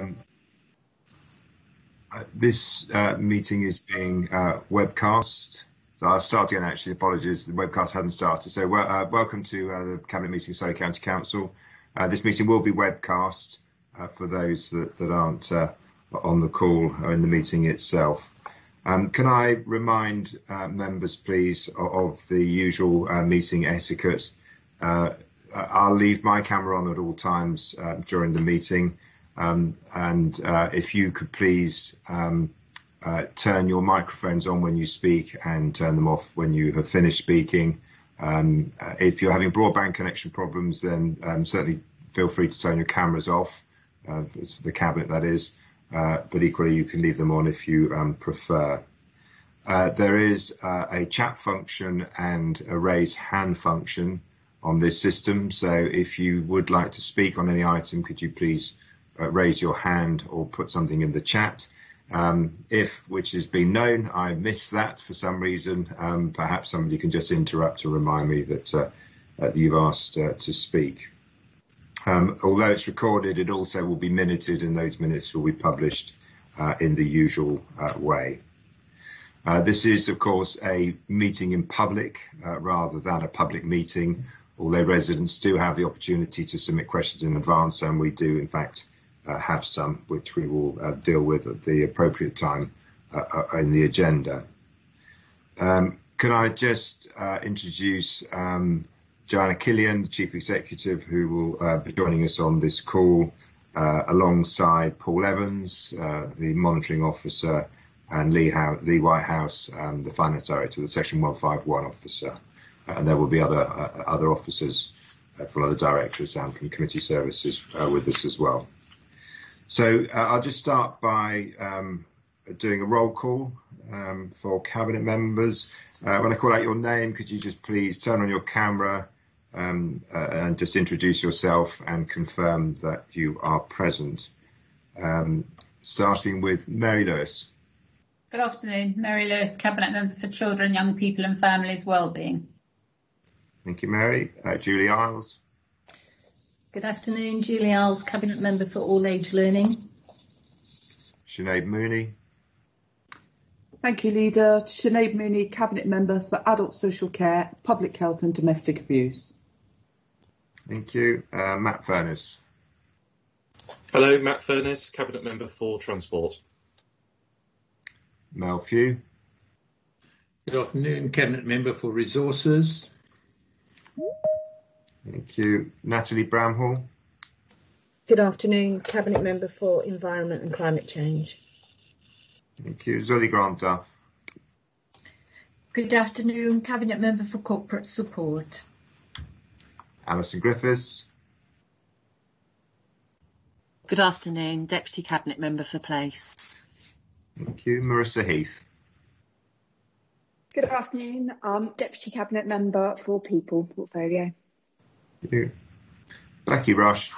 Um, uh, this uh, meeting is being uh, webcast. So I'll start again, actually. Apologies, the webcast hadn't started. So uh, welcome to uh, the Cabinet meeting of Surrey County Council. Uh, this meeting will be webcast for those that, that aren't on the call or in the meeting itself. Um, can I remind members, please, of, of the usual meeting etiquette? I'll leave my camera on at all times uh, during the meeting. Um, and uh, if you could please um, uh, turn your microphones on when you speak and turn them off when you have finished speaking. Um, uh, if you're having broadband connection problems, then um, certainly feel free to turn your cameras off, uh, the cabinet that is, uh, but equally you can leave them on if you um, prefer. there is a chat function and a raise hand function on this system. So if you would like to speak on any item, could you please uh, raise your hand or put something in the chat? Um, if, which has been known, I missed that for some reason, um, perhaps somebody can just interrupt to remind me that uh, uh, you've asked uh, to speak. Um, although it's recorded, it also will be minuted and those minutes will be published uh, in the usual uh, way. this is, of course, a meeting in public rather than a public meeting although residents do have the opportunity to submit questions in advance, and we do, in fact, uh, have some, which we will uh, deal with at the appropriate time uh, uh in the agenda. Um, can I just uh, introduce um, Joanna Killian, Chief Executive, who will uh, be joining us on this call, alongside Paul Evans, the Monitoring Officer, and Leigh, Leigh Whitehouse, um, the Finance Director, the Section 151 Officer and there will be other uh, other officers uh, from other directorates and from committee services uh, with us as well. So I'll just start by um, doing a roll call um, for cabinet members. when I call out your name, could you just please turn on your camera um, and just introduce yourself and confirm that you are present. Um, starting with Mary Lewis. Good afternoon, Mary Lewis, Cabinet Member for Children, Young People and Families Wellbeing. Thank you, Mary. Uh, Julie Iles. Good afternoon, Julie Iles, Cabinet Member for All Age Learning. Sinead Mooney. Thank you, Leader. Sinead Mooney, Cabinet Member for Adult Social Care, Public Health and Domestic Abuse. Thank you. Uh, Matt Furniss. Hello, Matt Furniss, Cabinet Member for Transport. Mel Few. Good afternoon, Cabinet Member for Resources. Thank you. Natalie Bramhall. Good afternoon, Cabinet Member for Environment and Climate Change. Thank you. Zoe Grant Duff. Good afternoon, Cabinet Member for Corporate Support. Alison Griffiths. Good afternoon, Deputy Cabinet Member for Place. Thank you. Marisa Heath. Good afternoon, um, Deputy Cabinet Member for People Portfolio. Thank you. Becky Rush.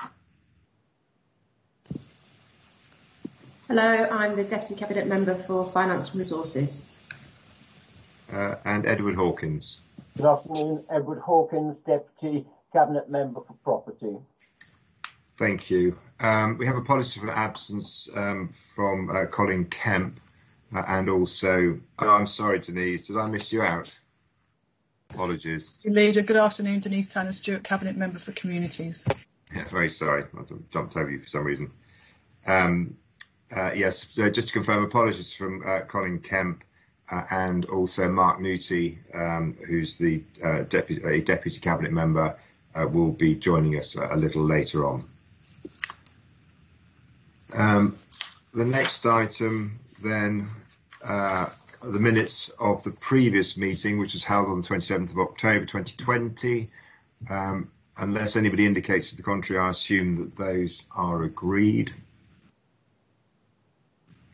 Hello, I'm the Deputy Cabinet Member for Finance and Resources. Uh, and Edward Hawkins. Good afternoon, Edward Hawkins, Deputy Cabinet Member for Property. Thank you. Um, we have a policy for absence um, from uh, Colin Kemp uh, and also, oh, I'm sorry, Denise, did I miss you out? Apologies. Leader, good afternoon. Denise Turner Stewart, Cabinet Member for Communities. Yeah, very sorry. I jumped over you for some reason. Um, uh, yes, so just to confirm, apologies from uh, Colin Kemp uh, and also Mark Nuti, um, who's the uh, deputy, deputy cabinet member, uh, will be joining us a, a little later on. Um, the next item then uh, the minutes of the previous meeting, which was held on the 27th of October 2020. Um, unless anybody indicates to the contrary, I assume that those are agreed.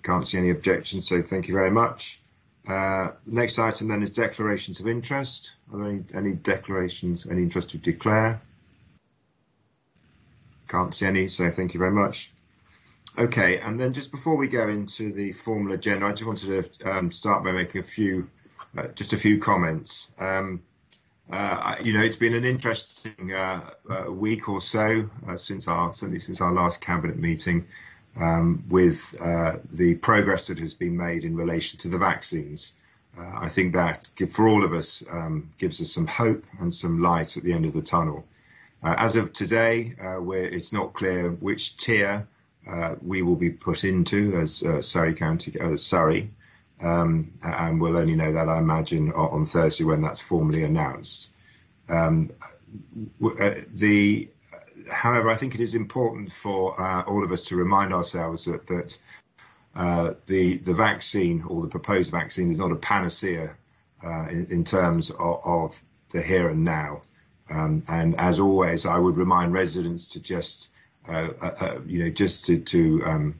Can't see any objections, so thank you very much. Uh, next item then is declarations of interest. Are there any, any declarations, any interest to declare? Can't see any, so thank you very much. Okay, and then just before we go into the formal agenda, I just wanted to um, start by making a few, uh, just a few comments. Um, uh, you know, it's been an interesting uh, uh week or so uh, since our certainly since our last cabinet meeting. um, with uh, the progress that has been made in relation to the vaccines. I think that for all of us um, gives us some hope and some light at the end of the tunnel. As of today, where it's not clear which tier uh, we will be put into as uh, Surrey County, as Surrey, um, and we'll only know that I imagine on Thursday when that's formally announced. Um, the however, I think it is important for uh, all of us to remind ourselves that, that uh, the the vaccine or the proposed vaccine is not a panacea uh, in, in, terms of, of, the here and now. Um, and as always, I would remind residents to just uh, uh, uh, you know just to, to um,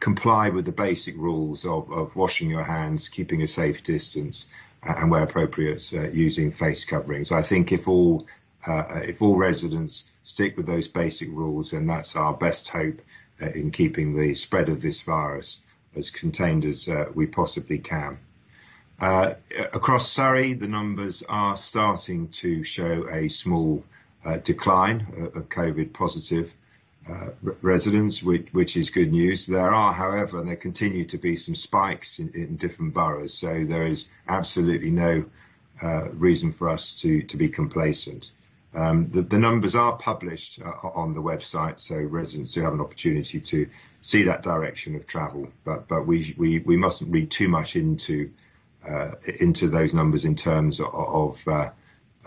comply with the basic rules of, of, washing your hands, keeping a safe distance, and where appropriate, using face coverings. I think if all if all residents stick with those basic rules, then that's our best hope uh, in keeping the spread of this virus as contained as uh, we possibly can. Uh, across Surrey, the numbers are starting to show a small uh, decline of COVID positive uh, residents, which, which, is good news. There are, however, and there continue to be some spikes in, in different boroughs, so there is absolutely no uh, reason for us to, to be complacent. Um, the, the, numbers are published uh, on the website, so residents do have an opportunity to see that direction of travel. But, but we, we, we mustn't read too much into uh, into those numbers in terms of, of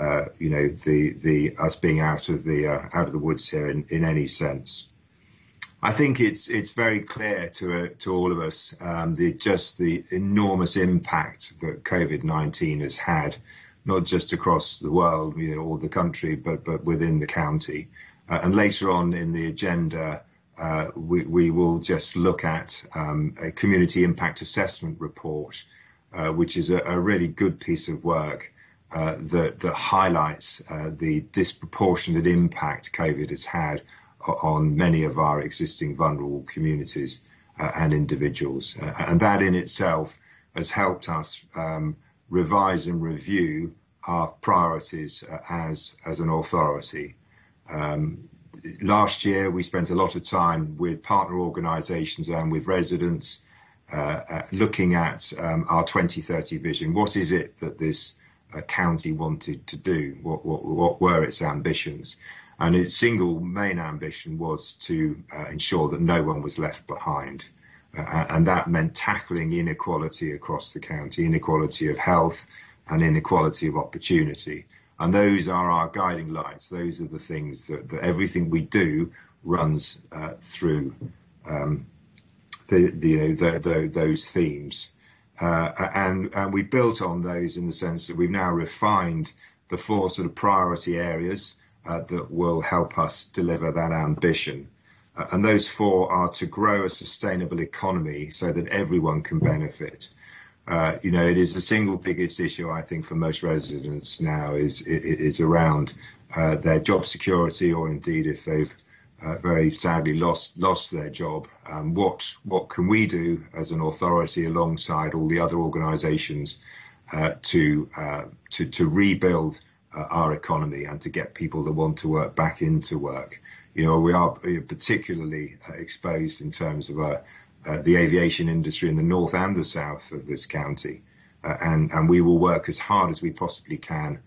uh, you know the the us being out of the uh, out of the woods here in, in any sense. I think it's it's very clear to uh, to all of us um, the just the enormous impact that COVID nineteen has had not just across the world, you know, or the country, but but within the county. Uh, and later on in the agenda, uh, we, we will just look at um, a community impact assessment report, uh, which is a, a, really good piece of work uh, that, that highlights uh, the disproportionate impact COVID has had on many of our existing vulnerable communities uh, and individuals. and that in itself has helped us um, revise and review our priorities uh, as as an authority. Um, last year, we spent a lot of time with partner organisations and with residents uh, uh, looking at um, our 2030 vision. What is it that this uh, county wanted to do? What, what, what, were its ambitions? And its single main ambition was to uh, ensure that no one was left behind. Uh, and that meant tackling inequality across the county, inequality of health and inequality of opportunity. And those are our guiding lights. Those are the things that, that everything we do runs uh, through um, the, the, you know, the, those themes. Uh, and, we built on those in the sense that we've now refined the four sort of priority areas uh, that will help us deliver that ambition. Uh, and those four are to grow a sustainable economy so that everyone can benefit. You know, it is the single biggest issue I think for most residents now is around their job security, or indeed if they've uh, very sadly lost lost their job. Um, what what can we do as an authority alongside all the other organisations uh, to uh, to to rebuild our economy and to get people that want to work back into work? You know, we are particularly exposed in terms of uh, the aviation industry in the north and the south of this county. Uh, and, and we will work as hard as we possibly can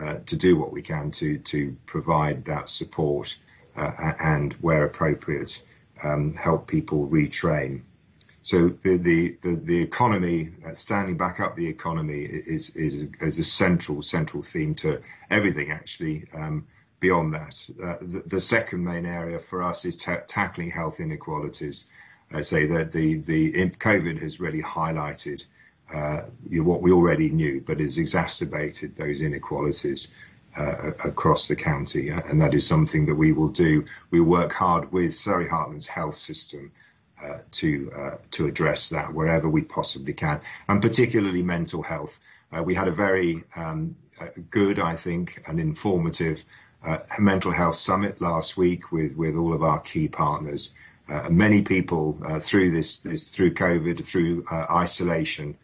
uh, to do what we can to, to provide that support uh, and, where appropriate, um, help people retrain. So the, the, the, the economy, uh, standing back up the economy is, is, is a central, central theme to everything actually. Um, beyond that, uh, the, the, second main area for us is ta- tackling health inequalities. I say that the the COVID has really highlighted uh, what we already knew, but has exacerbated those inequalities uh, across the county, and that is something that we will do. We work hard with Surrey Heartlands Health System uh, to uh, to address that wherever we possibly can, and particularly mental health. Uh, we had a very um, uh, good, I think, and informative mental health summit last week with with all of our key partners. Uh, many people uh, through this, this, through COVID, through uh, isolation,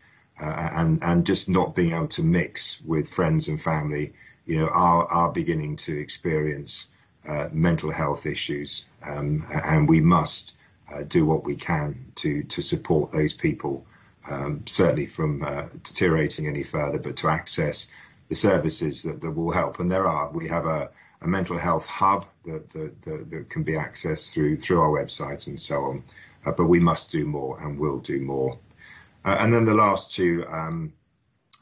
uh, and and just not being able to mix with friends and family, you know, are are beginning to experience uh, mental health issues, um, and we must uh, do what we can to to support those people, um, certainly from uh, deteriorating any further, but to access the services that, that will help. And there are. We have a, a mental health hub that, that, that, that, can be accessed through through our website and so on. Uh, but we must do more and will do more. Uh, and then the last two. Um,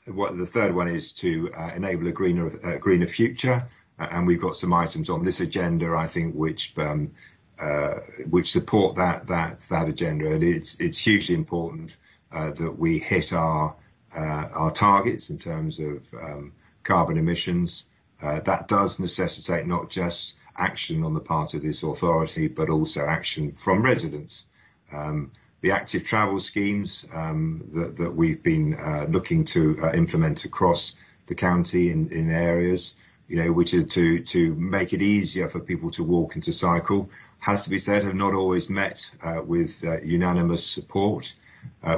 what the third one is to uh, enable a greener uh, greener future, uh, and we've got some items on this agenda, I think, which um, uh, which support that that that agenda, and it's it's hugely important uh, that we hit our uh, our targets in terms of um, carbon emissions. that does necessitate not just action on the part of this authority, but also action from residents. Um, the active travel schemes um, that, we've been uh, looking to uh, implement across the county in, areas, you know, which are to make it easier for people to walk and to cycle, has to be said, have not always met uh, with unanimous support.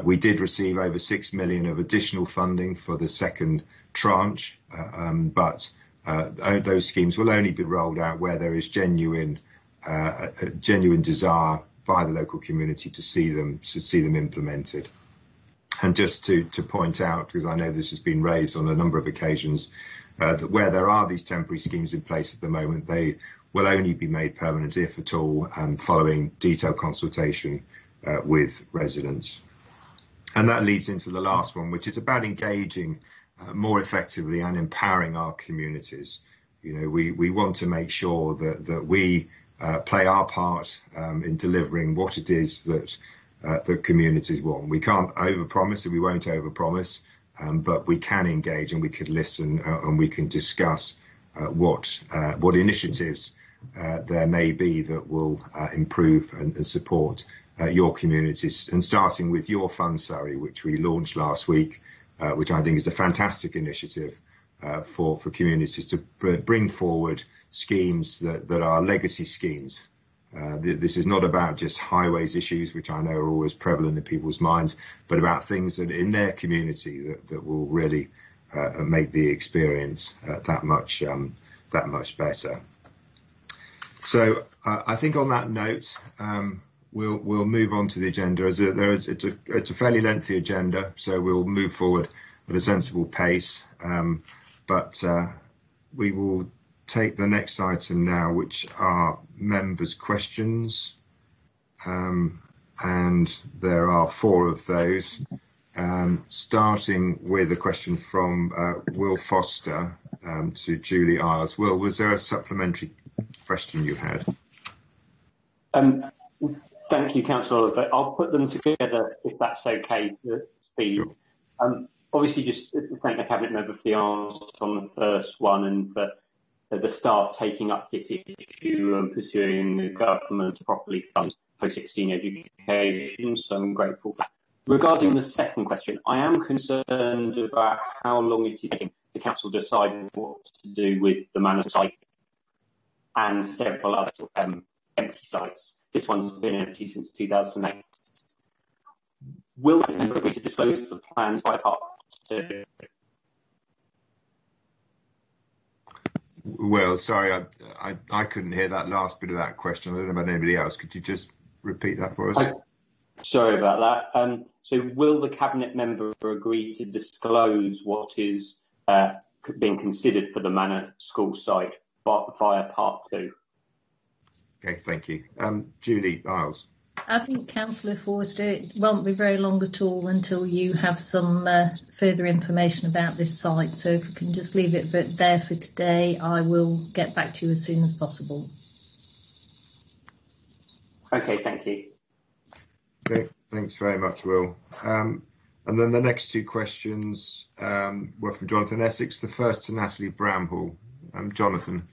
We did receive over six million of additional funding for the second tranche, um, but those schemes will only be rolled out where there is genuine genuine desire by the local community to see them to see them implemented. And just to to point out, because I know this has been raised on a number of occasions, uh, that where there are these temporary schemes in place at the moment, they will only be made permanent if at all, and following detailed consultation uh, with residents. And that leads into the last one, which is about engaging uh, more effectively and empowering our communities. You know, we we want to make sure that that we uh, play our part um, in delivering what it is that uh, the communities want. We can't overpromise and we won't overpromise, um, but we can engage and we can listen uh, and we can discuss uh, what uh, what initiatives uh, there may be that will improve and, and support your communities. And starting with your fund, Surrey, which we launched last week, which I think is a fantastic initiative for for communities to bring forward schemes that, that are legacy schemes. Uh, th- this is not about just highways issues, which I know are always prevalent in people's minds, but about things that in their community that, that will really uh, make the experience uh, that much um, that much better. So uh, I think on that note, um, we'll we'll move on to the agenda. As a, there is, it's a it's a fairly lengthy agenda, so we'll move forward at a sensible pace. Um, but uh, we will take the next item now, which are members' questions. Um, and there are four of those, um, starting with a question from uh, Will Forster um, to Julie Iles. Will, was there a supplementary question you had? Um, thank you, Councillor Oliver. I'll put them together if that's okay for speed. Sure. Um, obviously, just thank the Cabinet member for the answer on the first one and for the staff taking up this issue and pursuing the government to properly fund post-16 education, so I'm grateful for that. Regarding the second question, I am concerned about how long it is taking the council to decide what to do with the manor site and several other um, empty sites. This one's been empty since 2008. Will the member agree to disclose the plans by part? Well, sorry, I, I, I couldn't hear that last bit of that question. I don't know about anybody else. Could you just repeat that for us? I, sorry about that. Um, so, will the cabinet member agree to disclose what is uh, being considered for the Manor School site via Part Two? Okay, thank you, um, Julie Iles. I think Councillor Forster, it won't be very long at all until you have some uh, further information about this site. So if we can just leave it there for today, I will get back to you as soon as possible. Okay, thank you. Okay, thanks very much, Will. Um, and then the next two questions um, were from Jonathan Essex. The first to Natalie Bramhall. Um, Jonathan.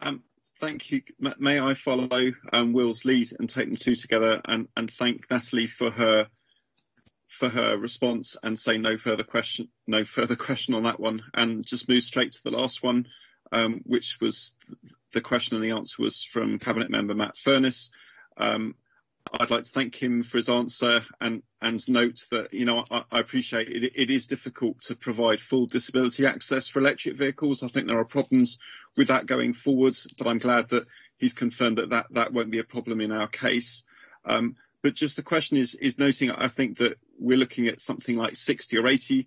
Um, thank you. May I follow um, Will's lead and take them two together and, and thank Natalie for her for her response and say no further question no further question on that one and just move straight to the last one um, which was the question and the answer was from cabinet member Matt Furniss um, I'd like to thank him for his answer and, and note that, you know, I, I appreciate it. It is difficult to provide full disability access for electric vehicles. I think there are problems with that going forward, but I'm glad that he's confirmed that that, that won't be a problem in our case. Um, but just the question is, is noting, I think that we're looking at something like 60 or 80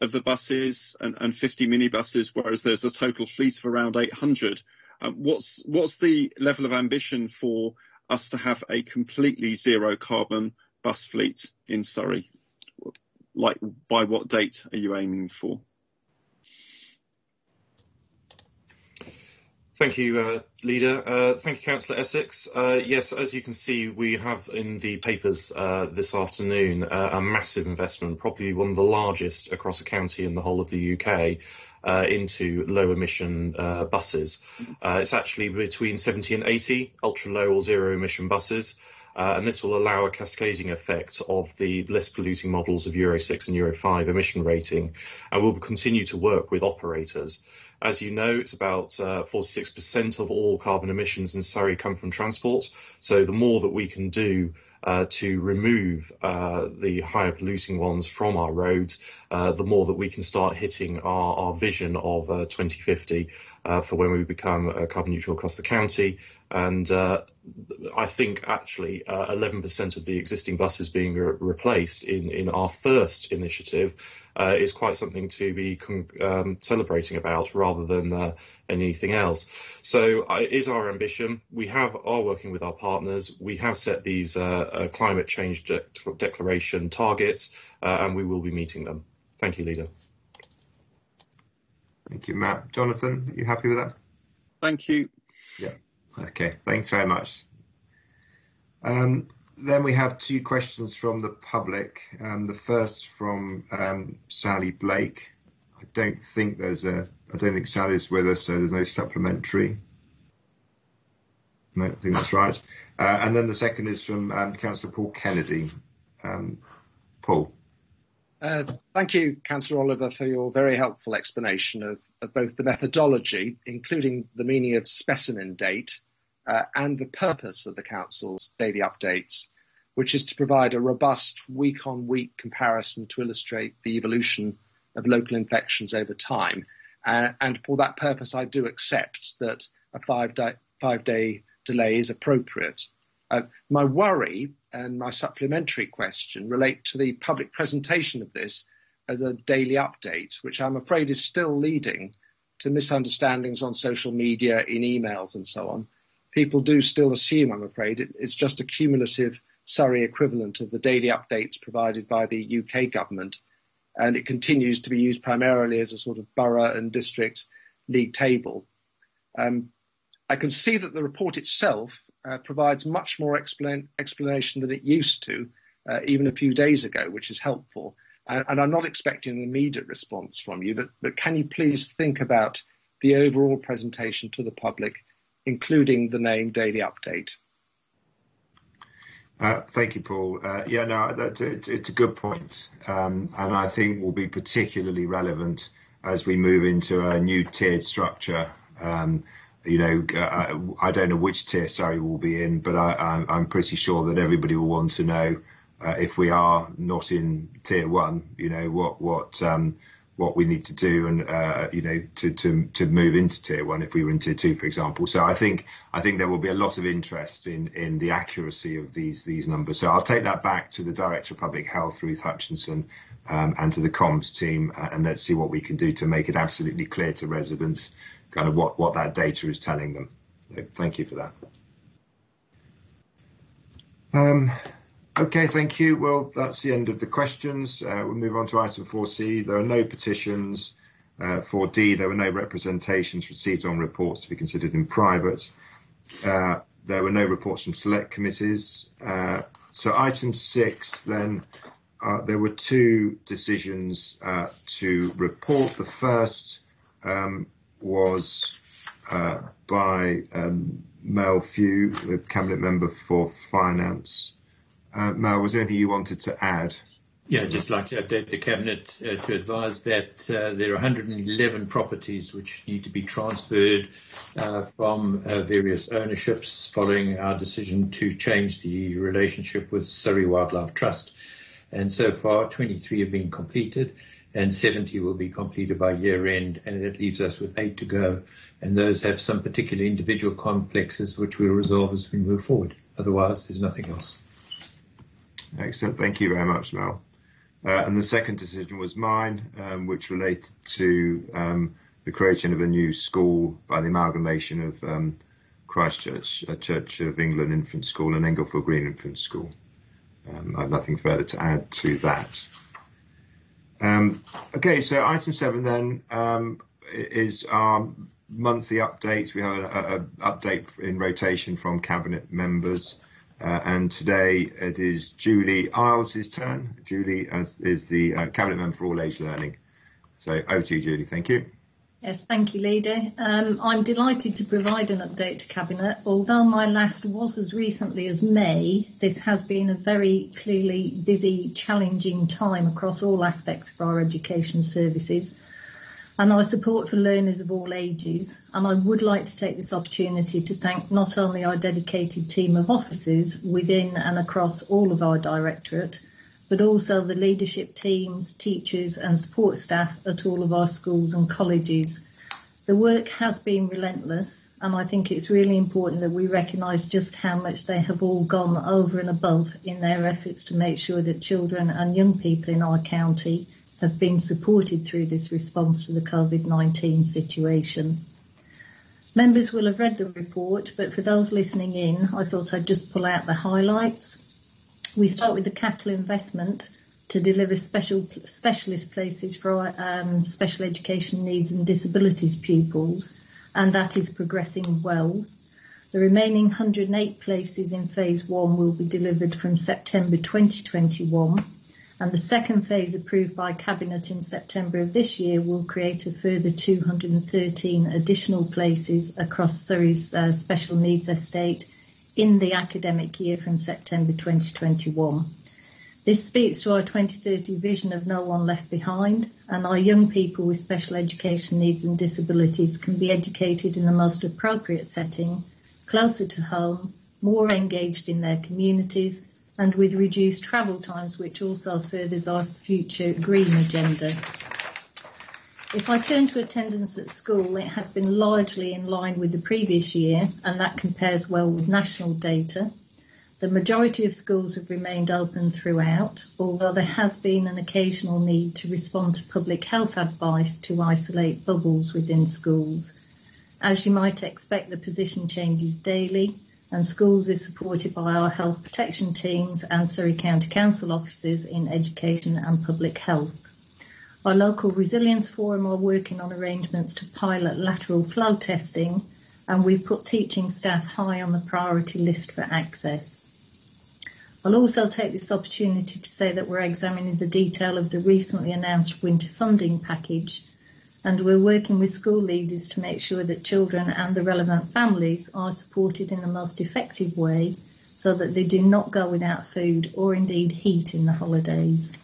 of the buses and, and 50 minibuses, whereas there's a total fleet of around 800. Um, what's what's the level of ambition for us to have a completely zero carbon bus fleet in Surrey? Like, by what date are you aiming for? Thank you, uh, Leader. Uh, thank you, Councillor Essex. Uh, yes, as you can see, we have in the papers uh, this afternoon uh, a massive investment, probably one of the largest across a county in the whole of the UK, uh, into low emission buses. it's actually between 70 and 80 ultra low or zero emission buses. Uh, and this will allow a cascading effect of the less polluting models of Euro 6 and Euro 5 emission rating. And we'll continue to work with operators. As you know, it's about uh, 46% of all carbon emissions in Surrey come from transport. So the more that we can do uh, to remove uh, the higher polluting ones from our roads, uh, the more that we can start hitting our, our vision of uh, 2050 uh, for when we become carbon neutral across the county. And I think actually 11% of the existing buses being re replaced in, in our first initiative uh, is quite something to be um, celebrating about rather than uh, anything else. So uh, it is our ambition. We have are working with our partners. We have set these uh, uh, climate change de declaration targets, uh, and we will be meeting them. Thank you, Leader. Thank you, Matt. Jonathan, are you happy with that? Thank you. Yeah. Okay. Thanks very much. Um, then we have two questions from the public. Um, the first from um, Sally Blake. I don't think there's a. I don't think Sally's with us, so there's no supplementary. No, I think that's right. Uh, and then the second is from um, Councillor Paul Kennedy. Um, Paul. Uh, thank you, Councillor Oliver, for your very helpful explanation of, of, both the methodology, including the meaning of specimen date, uh, and the purpose of the Council's daily updates, which is to provide a robust week on week comparison to illustrate the evolution of local infections over time. Uh, and for that purpose, I do accept that a five day, five day delay is appropriate. Uh, my worry and my supplementary question relate to the public presentation of this as a daily update, which I'm afraid is still leading to misunderstandings on social media, in emails, and so on people do still assume, I'm afraid, it, it's just a cumulative Surrey equivalent of the daily updates provided by the UK government. And it continues to be used primarily as a sort of borough and district league table. Um, I can see that the report itself uh, provides much more explain, explanation than it used to, uh, even a few days ago, which is helpful. And, and, I'm not expecting an immediate response from you, but, but can you please think about the overall presentation to the public including the name Daily Update. Uh, thank you, Paul. Uh, yeah, no, that, it, it's a good point, um, and I think will be particularly relevant as we move into a new tiered structure. Um, you know, uh, I don't know which tier Surrey will be in, but I, am pretty sure that everybody will want to know uh, if we are not in tier one. You know what what um, what we need to do and uh, you know to, to to move into tier one if we were in tier two for example so i think i think there will be a lot of interest in in the accuracy of these these numbers so i'll take that back to the director of public health ruth hutchinson um, and to the comms team uh, and let's see what we can do to make it absolutely clear to residents kind of what what that data is telling them so thank you for that um, Okay, thank you. Well, that's the end of the questions. Uh, we'll move on to item 4C. There are no petitions. Uh, 4D, there were no representations received on reports to be considered in private. Uh, there were no reports from select committees. Uh, so item 6, then, uh, there were two decisions uh, to report. The first um, was by um, Mel Few, the Cabinet Member for Finance, uh, Mel, was there anything you wanted to add? Yeah, I'd just like to update the Cabinet uh, to advise that uh, there are 111 properties which need to be transferred uh, from uh, various ownerships following our decision to change the relationship with Surrey Wildlife Trust. And so far, 23 have been completed and 70 will be completed by year end, and that leaves us with eight to go. And those have some particular individual complexes which we'll resolve as we move forward. Otherwise, there's nothing else. Excellent. Thank you very much, Mel. Uh, and the second decision was mine, um, which related to um, the creation of a new school by the amalgamation of um, Christchurch, a Church of England Infant School and Englefield Green Infant School. Um, I have nothing further to add to that. Um, okay, so item seven then um, is our monthly updates. We have an update in rotation from cabinet members. Uh, and today it is Julie Iles' turn. Julie as, is the uh, cabinet member for all age learning. So over to you, Julie. Thank you. Yes, thank you, Leader. Um, I'm delighted to provide an update to Cabinet. Although my last was as recently as May, this has been a very clearly busy, challenging time across all aspects of our education services and our support for learners of all ages. And I would like to take this opportunity to thank not only our dedicated team of officers within and across all of our directorate, but also the leadership teams, teachers and support staff at all of our schools and colleges. The work has been relentless and I think it's really important that we recognise just how much they have all gone over and above in their efforts to make sure that children and young people in our county have been supported through this response to the COVID-19 situation. Members will have read the report, but for those listening in, I thought I'd just pull out the highlights. We start with the capital investment to deliver special specialist places for um, special education needs and disabilities pupils, and that is progressing well. The remaining 108 places in phase one will be delivered from September 2021, and the second phase approved by Cabinet in September of this year will create a further 213 additional places across Surrey's uh, special needs estate in the academic year from September 2021. This speaks to our 2030 vision of no one left behind and our young people with special education needs and disabilities can be educated in the most appropriate setting, closer to home, more engaged in their communities and with reduced travel times which also furthers our future green agenda. If I turn to attendance at school, it has been largely in line with the previous year, and that compares well with national data. The majority of schools have remained open throughout, although there has been an occasional need to respond to public health advice to isolate bubbles within schools. As you might expect, the position changes daily, and schools are supported by our health protection teams and Surrey County Council offices in education and public health. Our local resilience forum are working on arrangements to pilot lateral flow testing and we've put teaching staff high on the priority list for access. I'll also take this opportunity to say that we're examining the detail of the recently announced winter funding package and we're working with school leaders to make sure that children and the relevant families are supported in the most effective way so that they do not go without food or indeed heat in the holidays.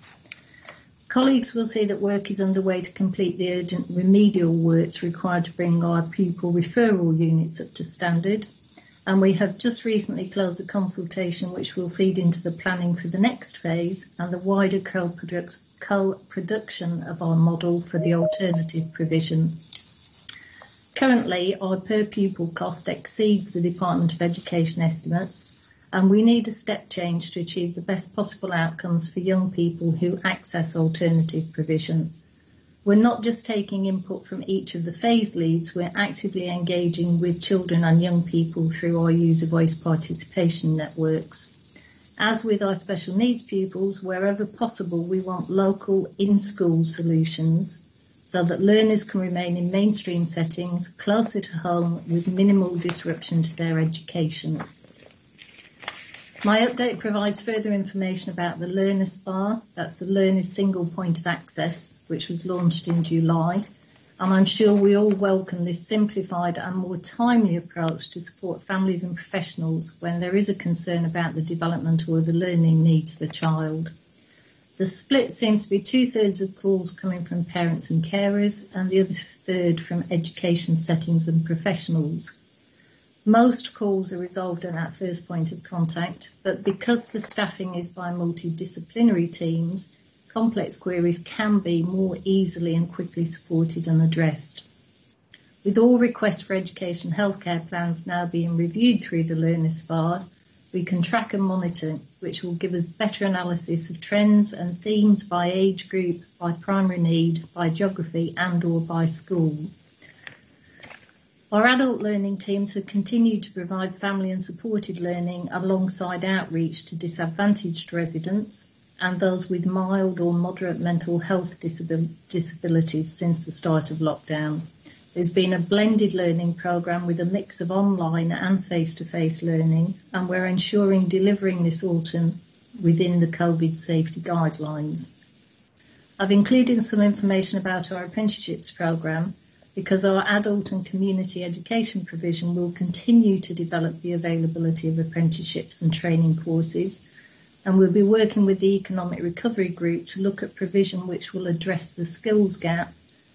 Colleagues will see that work is underway to complete the urgent remedial works required to bring our pupil referral units up to standard. And we have just recently closed a consultation which will feed into the planning for the next phase and the wider co-production of our model for the alternative provision. Currently, our per pupil cost exceeds the Department of Education estimates and we need a step change to achieve the best possible outcomes for young people who access alternative provision. We're not just taking input from each of the phase leads, we're actively engaging with children and young people through our user voice participation networks. As with our special needs pupils, wherever possible, we want local in-school solutions so that learners can remain in mainstream settings closer to home with minimal disruption to their education. My update provides further information about the Learner SPA, that's the Learner's Single Point of Access, which was launched in July. And I'm sure we all welcome this simplified and more timely approach to support families and professionals when there is a concern about the development or the learning needs of the child. The split seems to be two thirds of calls coming from parents and carers and the other third from education settings and professionals. Most calls are resolved at that first point of contact, but because the staffing is by multidisciplinary teams, complex queries can be more easily and quickly supported and addressed. With all requests for education healthcare plans now being reviewed through the Learner SPA, we can track and monitor, which will give us better analysis of trends and themes by age group, by primary need, by geography and or by school. Our adult learning teams have continued to provide family and supported learning alongside outreach to disadvantaged residents and those with mild or moderate mental health disabil disabilities since the start of lockdown. There's been a blended learning programme with a mix of online and face-to-face -face learning, and we're ensuring delivering this autumn within the COVID safety guidelines. I've included some information about our apprenticeships programme because our adult and community education provision will continue to develop the availability of apprenticeships and training courses and we'll be working with the Economic Recovery Group to look at provision which will address the skills gap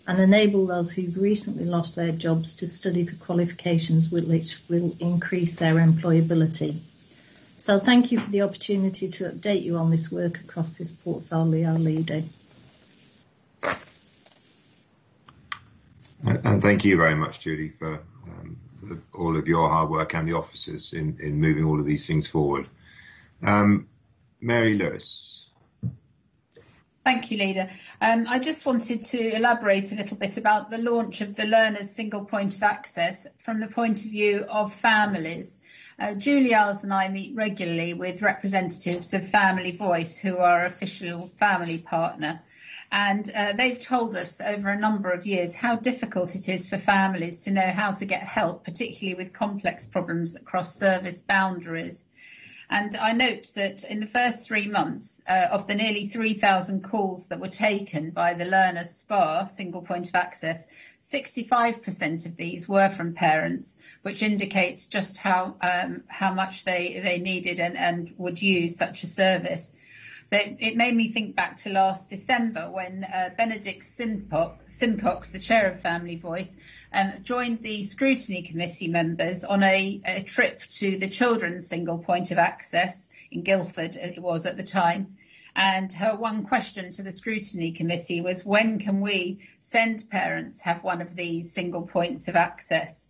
and enable those who've recently lost their jobs to study for qualifications which will increase their employability. So thank you for the opportunity to update you on this work across this portfolio leader. And thank you very much, Judy, for um, all of your hard work and the officers in, in moving all of these things forward. Um, Mary Lewis. Thank you, Leader. Um, I just wanted to elaborate a little bit about the launch of the Learner's Single Point of Access from the point of view of families. Uh, Julie Iles and I meet regularly with representatives of Family Voice, who are official family partner. And uh, they've told us over a number of years how difficult it is for families to know how to get help, particularly with complex problems that cross service boundaries. And I note that in the first three months uh, of the nearly 3,000 calls that were taken by the Learner SPA, single point of access, 65% of these were from parents, which indicates just how um, how much they, they needed and, and would use such a service. So it, made me think back to last December when uh, Benedicte Symcox, the chair of Family Voice, um, joined the scrutiny committee members on a, a trip to the children's single point of access in Guildford, it was at the time. And her one question to the scrutiny committee was when can we send parents have one of these single points of access?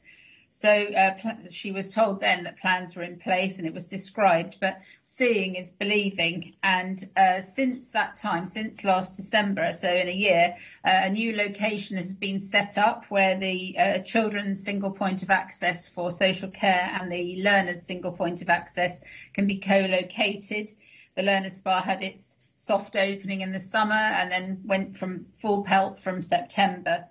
So uh, she was told then that plans were in place and it was described, but seeing is believing. And uh, since that time, since last December, so in a year, uh, a new location has been set up where the uh, children's single point of access for social care and the learners single point of access can be co-located. The Learners SPA had its soft opening in the summer and then went from full pelt from September.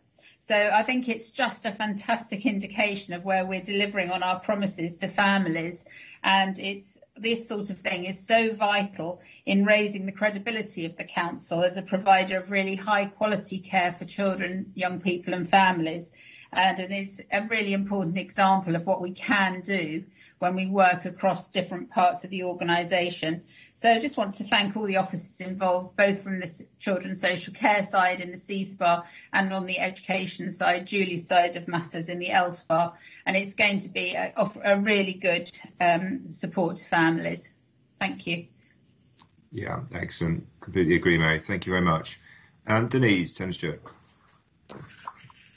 So I think it's just a fantastic indication of where we're delivering on our promises to families. And it's this sort of thing is so vital in raising the credibility of the council as a provider of really high quality care for children, young people and families. And it is a really important example of what we can do when we work across different parts of the organisation. So I just want to thank all the officers involved, both from the children's social care side in the CSPA and on the education side, Julie's side of matters in the LSPA. And it's going to be a, a really good um, support to families. Thank you. Yeah, excellent. Completely agree, Mary. Thank you very much. Um, Denise Turner Stewart.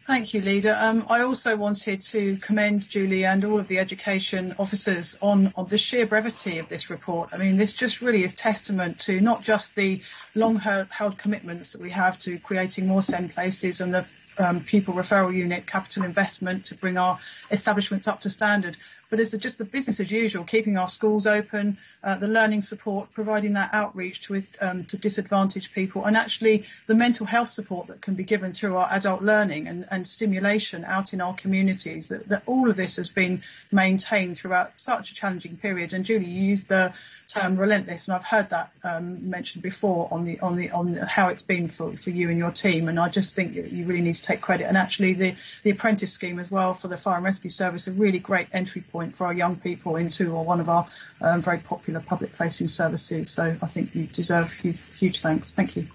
Thank you, Leader. Um, I also wanted to commend Julie and all of the education officers on, on the sheer brevity of this report. I mean, this just really is testament to not just the long-held commitments that we have to creating more SEND places and the um, pupil referral unit capital investment to bring our establishments up to standard, but it's just the business as usual, keeping our schools open, uh, the learning support, providing that outreach to, um, to disadvantaged people, and actually the mental health support that can be given through our adult learning and, and stimulation out in our communities. That, that all of this has been maintained throughout such a challenging period. And Julie, you used the term relentless, and I've heard that um, mentioned before on the on the on how it's been for, for you and your team. And I just think you, you really need to take credit. And actually, the the apprentice scheme as well for the fire and rescue service, a really great entry point for our young people into or one of our um, very popular public facing services. So I think you deserve huge, huge thanks. Thank you.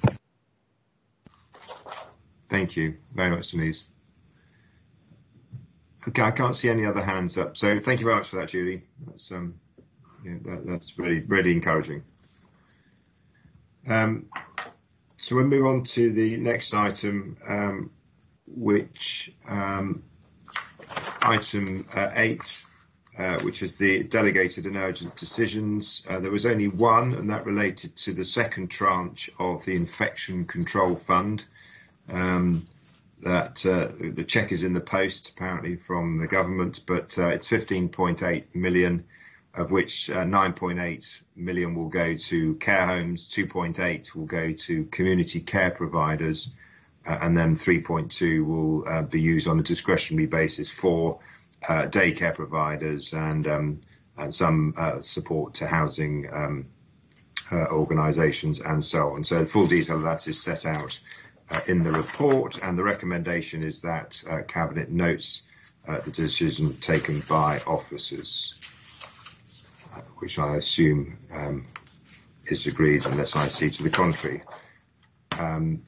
Thank you very much, Denise. Okay, I can't see any other hands up. So thank you very much for that, Julie. That's um, yeah, that, that's really, really encouraging. Um, so we'll move on to the next item, um, which um, item uh, eight, uh, which is the delegated and urgent decisions. Uh, there was only one, and that related to the second tranche of the infection control fund. Um, that uh, the check is in the post apparently from the government, but uh, it's 15.8 million, of which uh, 9.8 million will go to care homes, 2.8 will go to community care providers, uh, and then 3.2 will uh, be used on a discretionary basis for uh, daycare providers and, um, and some support to housing um, organisations and so on. So the full detail of that is set out uh, in the report, and the recommendation is that uh, Cabinet notes uh, the decision taken by officers, uh, which I assume um, is agreed unless I see to the contrary. Um,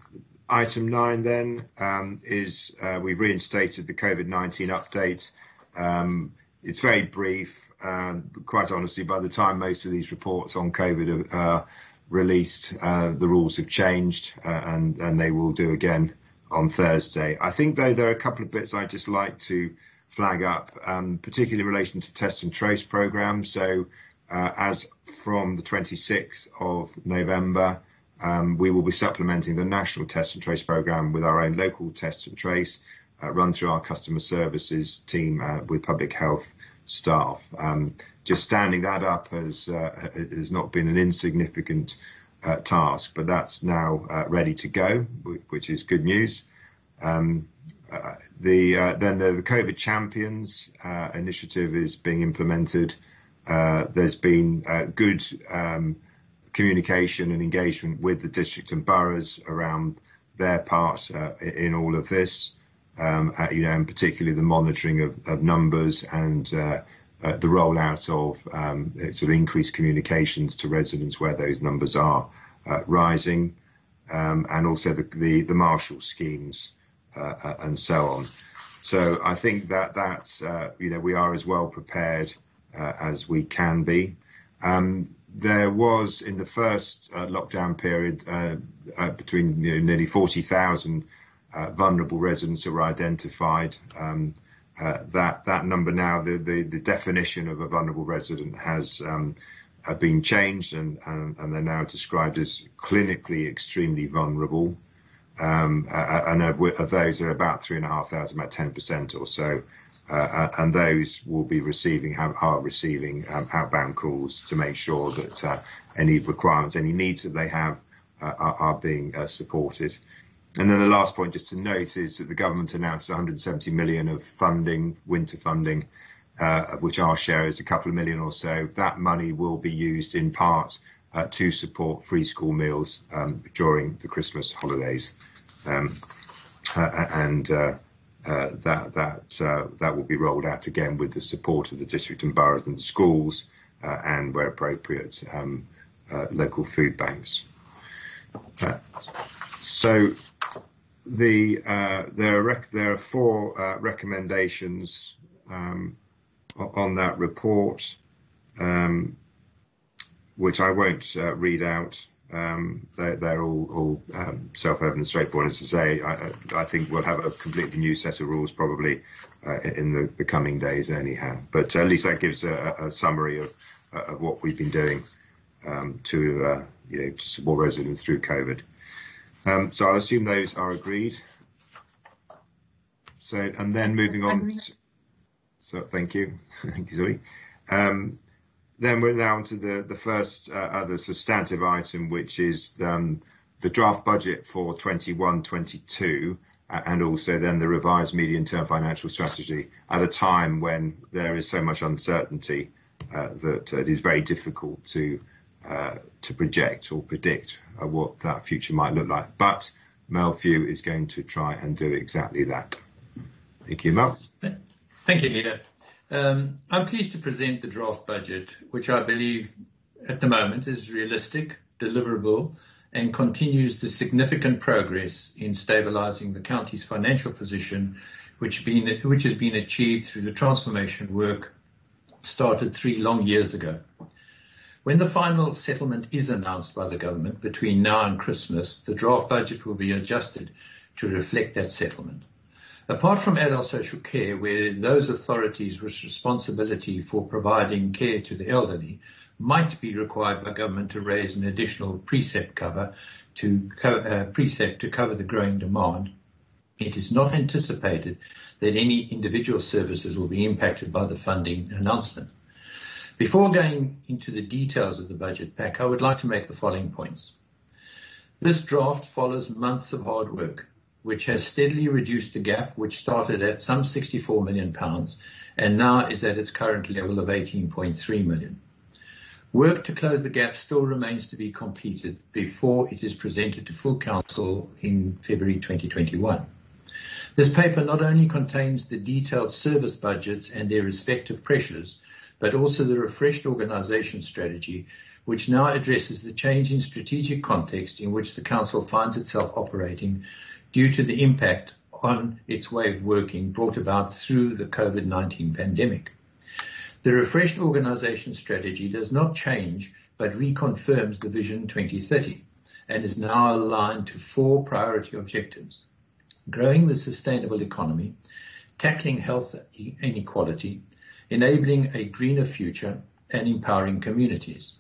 item nine then um, is uh, we've reinstated the COVID-19 update. It's very brief. Quite honestly, by the time most of these reports on COVID are released. Uh, the rules have changed, uh, and and they will do again on Thursday. I think though there are a couple of bits I'd just like to flag up, um, particularly in relation to test and trace programs. So uh, as from the 26th of November, um, we will be supplementing the national test and trace program with our own local test and trace, uh, run through our customer services team uh, with public health staff. Um, just standing that up has not been an insignificant task, but that's now ready to go, which is good news. Uh, the uh, then the, the, COVID Champions uh, initiative is being implemented. there's been good um, communication and engagement with the district and boroughs around their part in all of this. Um, you know, and particularly the monitoring of, of numbers and uh, the rollout of um, sort of increased communications to residents where those numbers are uh, rising, um, and also the, the, the marshal schemes uh, uh and so on. So I think that that uh, you know we are as well prepared uh, as we can be. Um, there was in the first lockdown period between you know, nearly 40,000 vulnerable residents that were identified. Um, uh, that that number now, the, the, the definition of a vulnerable resident has um, uh, been changed, and, and, and they're now described as clinically extremely vulnerable. Um, uh, and of, those, there are about three and a half thousand, about 10% or so, uh, and those will be receiving are receiving um, outbound calls to make sure that uh, any requirements, any needs that they have, are, are, being supported. And then the last point just to note is that the government announced 170 million of funding, winter funding, uh, of which our share is a couple of million or so. That money will be used in part uh, to support free school meals um, during the Christmas holidays. Um, uh, and uh, uh, that that uh, that will be rolled out again with the support of the district and boroughs and the schools, and where appropriate, um, local food banks. so the uh, there are rec- there are four uh, recommendations um, on that report, um, which I won't uh, read out. Um, they're, they're, all, all um, self-evident, straightforward. As I say, I, I, think we'll have a completely new set of rules probably uh, in the, the, coming days, anyhow. But at least that gives a, a summary of, of what we've been doing um, to uh, you know to support residents through COVID. Um, so I assume those are agreed. So, and then moving on. So thank you. Thank you, Zoe. Then we're now on to the, the first uh, other substantive item, which is um, the draft budget for 21-22 uh, and also then the revised medium-term financial strategy at a time when there is so much uncertainty uh, that it is very difficult to uh, to project or predict uh, what that future might look like. But Mel Few is going to try and do exactly that. Thank you, Mel. Thank you, Leader. Um, I'm pleased to present the draft budget, which I believe at the moment is realistic, deliverable, and continues the significant progress in stabilising the county's financial position, which, been, which has been achieved through the transformation work started three long years ago. When the final settlement is announced by the government between now and Christmas, the draft budget will be adjusted to reflect that settlement. Apart from adult social care, where those authorities with responsibility for providing care to the elderly might be required by government to raise an additional precept cover to uh, precept to cover the growing demand, it is not anticipated that any individual services will be impacted by the funding announcement. Before going into the details of the budget pack, I would like to make the following points. This draft follows months of hard work, which has steadily reduced the gap, which started at some 64 million pounds and now is at its current level of 18.3 million. Work to close the gap still remains to be completed before it is presented to full council in February 2021. This paper not only contains the detailed service budgets and their respective pressures, but also the refreshed organisation strategy, which now addresses the change in strategic context in which the council finds itself operating due to the impact on its way of working brought about through the COVID-19 pandemic. The refreshed organisation strategy does not change, but reconfirms the Vision 2030 and is now aligned to four priority objectives. Growing the sustainable economy, tackling health inequality, enabling a greener future, and empowering communities.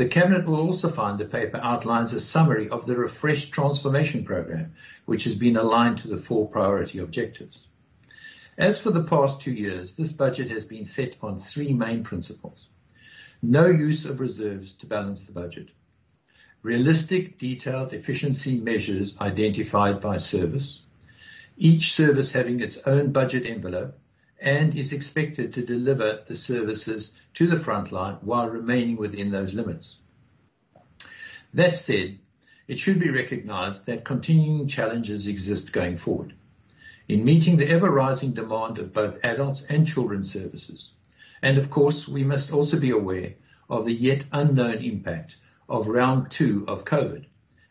The Cabinet will also find the paper outlines a summary of the refreshed transformation programme, which has been aligned to the four priority objectives. As for the past two years, this budget has been set on three main principles. No use of reserves to balance the budget. Realistic, detailed efficiency measures identified by service. Each service having its own budget envelope and is expected to deliver the services to the frontline while remaining within those limits. That said, it should be recognised that continuing challenges exist going forward in meeting the ever-rising demand of both adults and children's services. And of course, we must also be aware of the yet unknown impact of round two of COVID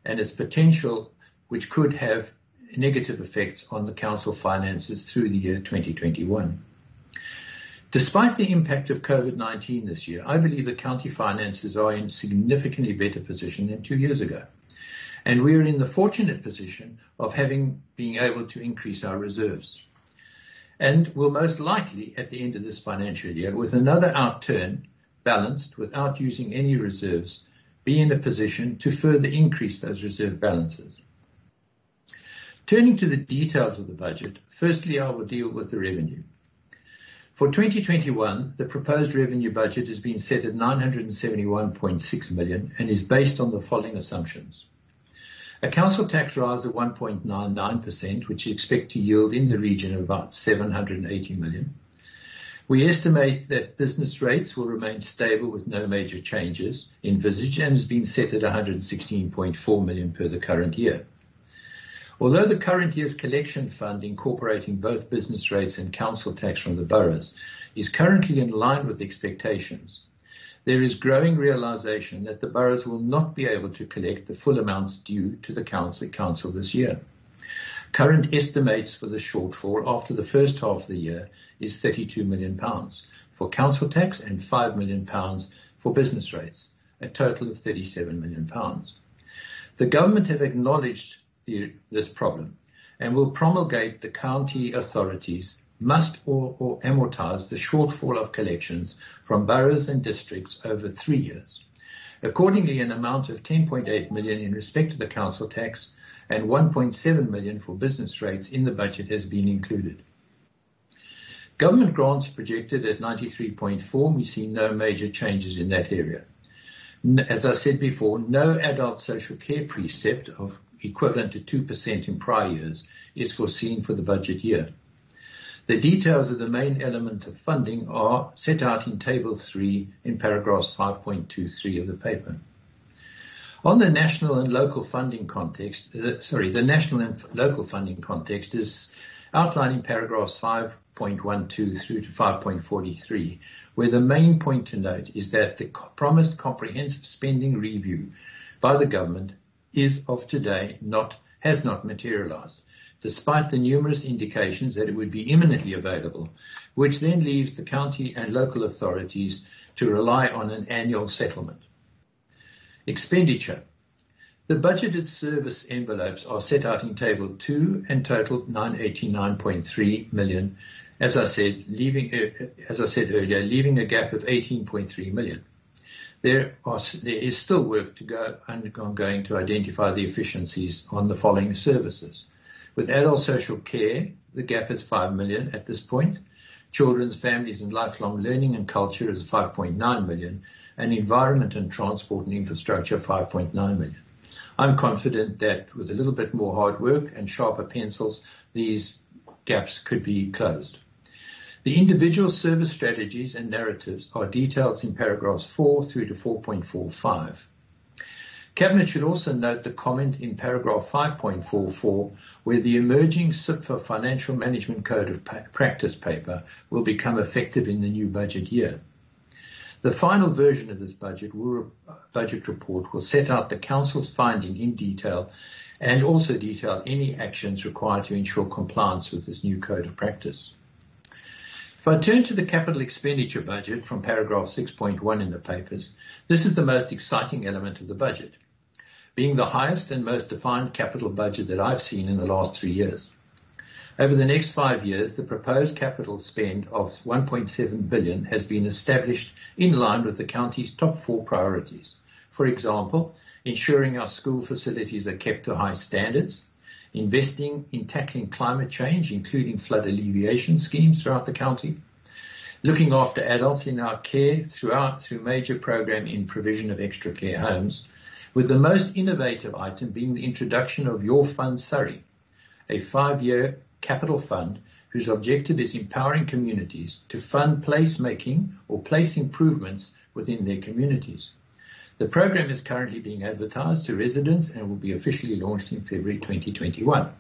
and its potential, which could have negative effects on the council finances through the year 2021. Despite the impact of COVID-19 this year, I believe the county finances are in significantly better position than two years ago. And we are in the fortunate position of having being able to increase our reserves. And will most likely at the end of this financial year, with another outturn balanced without using any reserves, be in a position to further increase those reserve balances. Turning to the details of the budget, firstly, I will deal with the revenue. For 2021, the proposed revenue budget has been set at 971.6 million and is based on the following assumptions. A council tax rise of 1.99%, which we expect to yield in the region of about 780 million. We estimate that business rates will remain stable with no major changes envisaged and has been set at 116.4 million per the current year. Although the current year's collection fund incorporating both business rates and council tax from the boroughs is currently in line with expectations, there is growing realization that the boroughs will not be able to collect the full amounts due to the council, council this year. Current estimates for the shortfall after the first half of the year is 32 million pounds for council tax and 5 million pounds for business rates, a total of 37 million pounds. The government have acknowledged the, this problem and will promulgate the county authorities must or, or amortize the shortfall of collections from boroughs and districts over three years. Accordingly, an amount of 10.8 million in respect to the council tax and 1.7 million for business rates in the budget has been included. Government grants projected at 93.4. We see no major changes in that area. As I said before, no adult social care precept of equivalent to 2% in prior years is foreseen for the budget year. The details of the main element of funding are set out in Table 3 in paragraphs 5.23 of the paper. On the national and local funding context, uh, sorry, the national and local funding context is outlined in paragraphs 5.12 through to 5.43, where the main point to note is that the promised comprehensive spending review by the government is of today not, has not materialized despite the numerous indications that it would be imminently available, which then leaves the county and local authorities to rely on an annual settlement. Expenditure. The budgeted service envelopes are set out in Table 2 and totaled 989.3 million, as I said, leaving, uh, as I said earlier, leaving a gap of 18.3 million. There, are, there is still work to go ongoing to identify the efficiencies on the following services. With adult social care, the gap is 5 million at this point. Children's, families and lifelong learning and culture is 5.9 million, and environment and transport and infrastructure 5.9 million. I'm confident that with a little bit more hard work and sharper pencils, these gaps could be closed. The individual service strategies and narratives are detailed in paragraphs 4 through to 4.45. Cabinet should also note the comment in paragraph 5.44 where the emerging CIPFA Financial Management Code of Practice paper will become effective in the new budget year. The final version of this budget, will, budget report will set out the Council's finding in detail and also detail any actions required to ensure compliance with this new code of practice. If I turn to the capital expenditure budget from paragraph 6.1 in the papers, this is the most exciting element of the budget, being the highest and most defined capital budget that I've seen in the last three years. Over the next five years, the proposed capital spend of 1.7 billion has been established in line with the county's top four priorities. For example, ensuring our school facilities are kept to high standards, investing in tackling climate change, including flood alleviation schemes throughout the county, looking after adults in our care throughout through major program in provision of extra care homes, with the most innovative item being the introduction of Your Fund Surrey, a five-year capital fund whose objective is empowering communities to fund placemaking or place improvements within their communities. The program is currently being advertised to residents and will be officially launched in February 2021.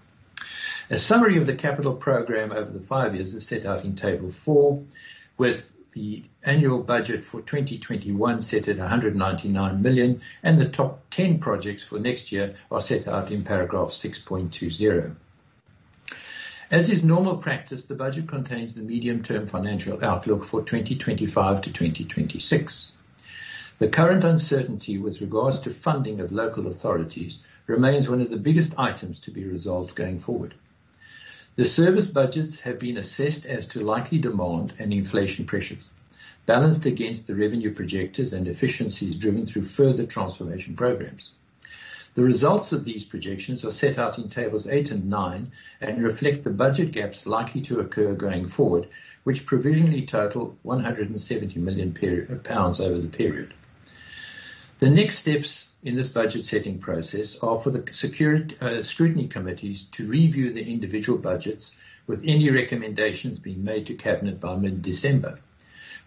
A summary of the capital program over the five years is set out in Table 4, with the annual budget for 2021 set at 199 million, and the top 10 projects for next year are set out in paragraph 6.20. As is normal practice, the budget contains the medium-term financial outlook for 2025 to 2026. The current uncertainty with regards to funding of local authorities remains one of the biggest items to be resolved going forward. The service budgets have been assessed as to likely demand and inflation pressures, balanced against the revenue projectors and efficiencies driven through further transformation programs. The results of these projections are set out in tables 8 and 9 and reflect the budget gaps likely to occur going forward, which provisionally total 170 million pounds over the period. The next steps in this budget setting process are for the security, uh, scrutiny committees to review the individual budgets with any recommendations being made to Cabinet by mid-December.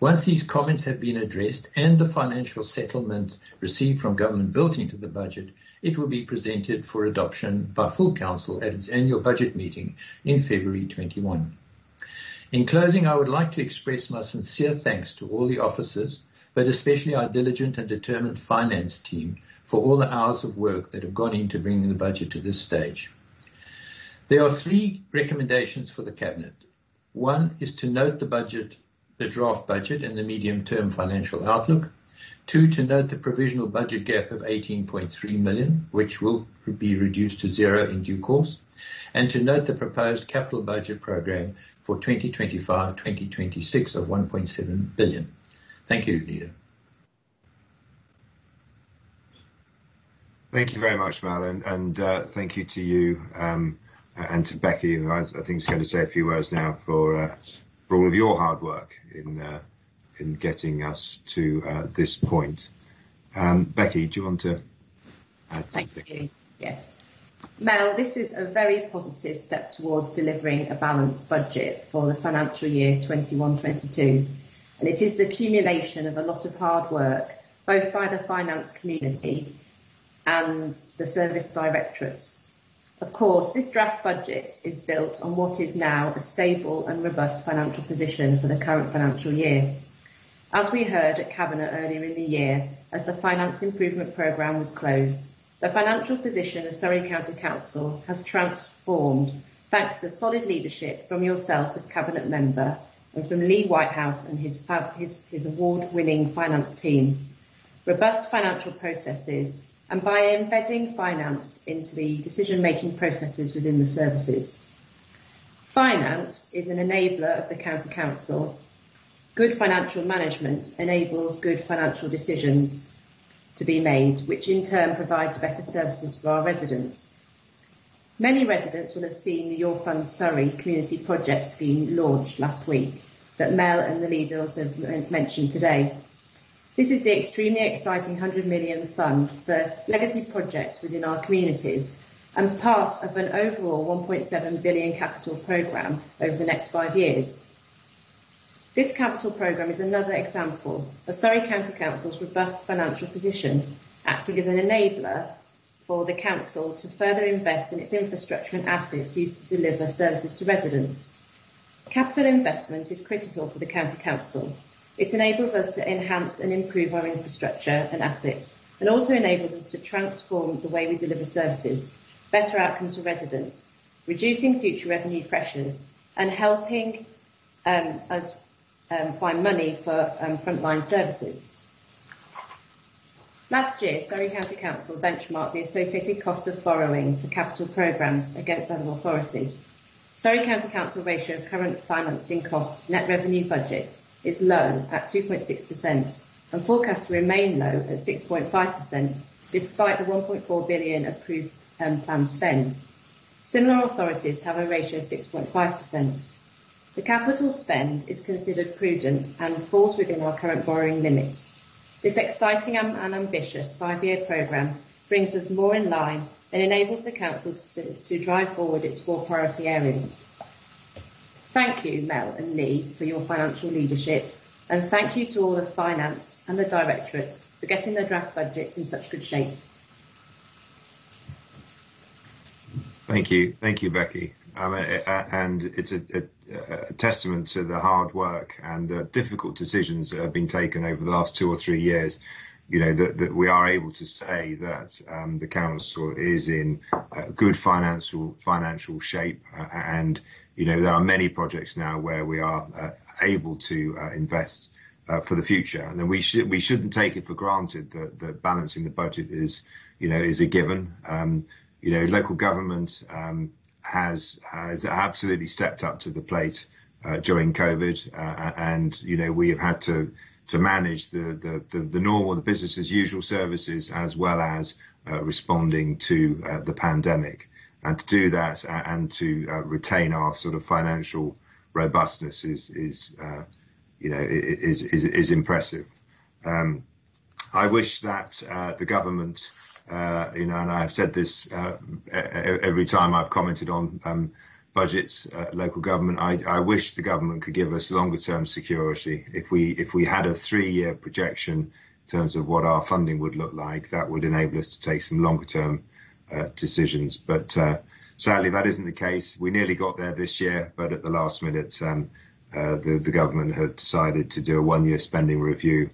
Once these comments have been addressed and the financial settlement received from government built into the budget, it will be presented for adoption by full council at its annual budget meeting in February 21. In closing, I would like to express my sincere thanks to all the officers, but especially our diligent and determined finance team for all the hours of work that have gone into bringing the budget to this stage. There are three recommendations for the Cabinet. One is to note the budget, the draft budget and the medium-term financial outlook. Two, to note the provisional budget gap of 18.3 million, which will be reduced to zero in due course, and to note the proposed capital budget program for 2025-2026 of 1.7 billion. Thank you, Leader. Thank you very much, Mal, and, and uh, thank you to you um, and to Becky, who I, I, think is going to say a few words now for uh, for all of your hard work in uh, in getting us to uh, this point. Um, Becky, do you want to add something? Thank you. Yes. Mel, this is a very positive step towards delivering a balanced budget for the financial year 21-22. And it is the accumulation of a lot of hard work, both by the finance community and the service directorates. Of course, this draft budget is built on what is now a stable and robust financial position for the current financial year. As we heard at Cabinet earlier in the year, as the Finance Improvement Programme was closed, the financial position of Surrey County Council has transformed thanks to solid leadership from yourself as Cabinet member and from Leigh Whitehouse and his, his, his award-winning finance team. Robust financial processes and by embedding finance into the decision-making processes within the services. Finance is an enabler of the County Council. Good financial management enables good financial decisions to be made, which in turn provides better services for our residents. Many residents will have seen the Your Funds Surrey Community Project Scheme launched last week that Mel and the leader also mentioned today. This is the extremely exciting 100 million fund for legacy projects within our communities and part of an overall 1.7 billion capital programme over the next five years. This capital programme is another example of Surrey County Council's robust financial position, acting as an enabler for the council to further invest in its infrastructure and assets used to deliver services to residents. Capital investment is critical for the County Council. It enables us to enhance and improve our infrastructure and assets and also enables us to transform the way we deliver services, better outcomes for residents, reducing future revenue pressures and helping um, us um, find money for um, frontline services. Last year, Surrey County Council benchmarked the associated cost of borrowing for capital programmes against other authorities. Surrey County Council ratio of current financing cost net revenue budget is low at 2.6% and forecast to remain low at 6.5% despite the 1.4 billion approved um, planned spend. Similar authorities have a ratio of 6.5%. The capital spend is considered prudent and falls within our current borrowing limits. This exciting and ambitious five-year programme brings us more in line and enables the Council to, drive forward its four priority areas. Thank you, Mel and Leigh, for your financial leadership, and thank you to all of Finance and the Directorates for getting the draft budget in such good shape. Thank you. Thank you, Becky. Um, and it's a, a, a, testament to the hard work and the difficult decisions that have been taken over the last two or three years. You know that, that we are able to say that um, the council is in uh, good financial financial shape, uh, and you know there are many projects now where we are uh, able to uh, invest uh, for the future, and then we should we shouldn't take it for granted that, that balancing the budget is you know is a given. Um, you know, local government um, has has absolutely stepped up to the plate uh, during COVID, uh, and you know we have had to to manage the the, the, the normal, the business as usual services as well as uh, responding to uh, the pandemic, and to do that uh, and to retain our sort of financial robustness is is you know is is is impressive. Um, I wish that the government uh, you know, and I've said this uh, every time I've commented on um, budgets, uh, local government. I, I, wish the government could give us longer term security. If we if we had a three year projection in terms of what our funding would look like, that would enable us to take some longer term uh, decisions. But uh, sadly, that isn't the case. We nearly got there this year, but at the last minute, um, uh, the, the government had decided to do a one year spending review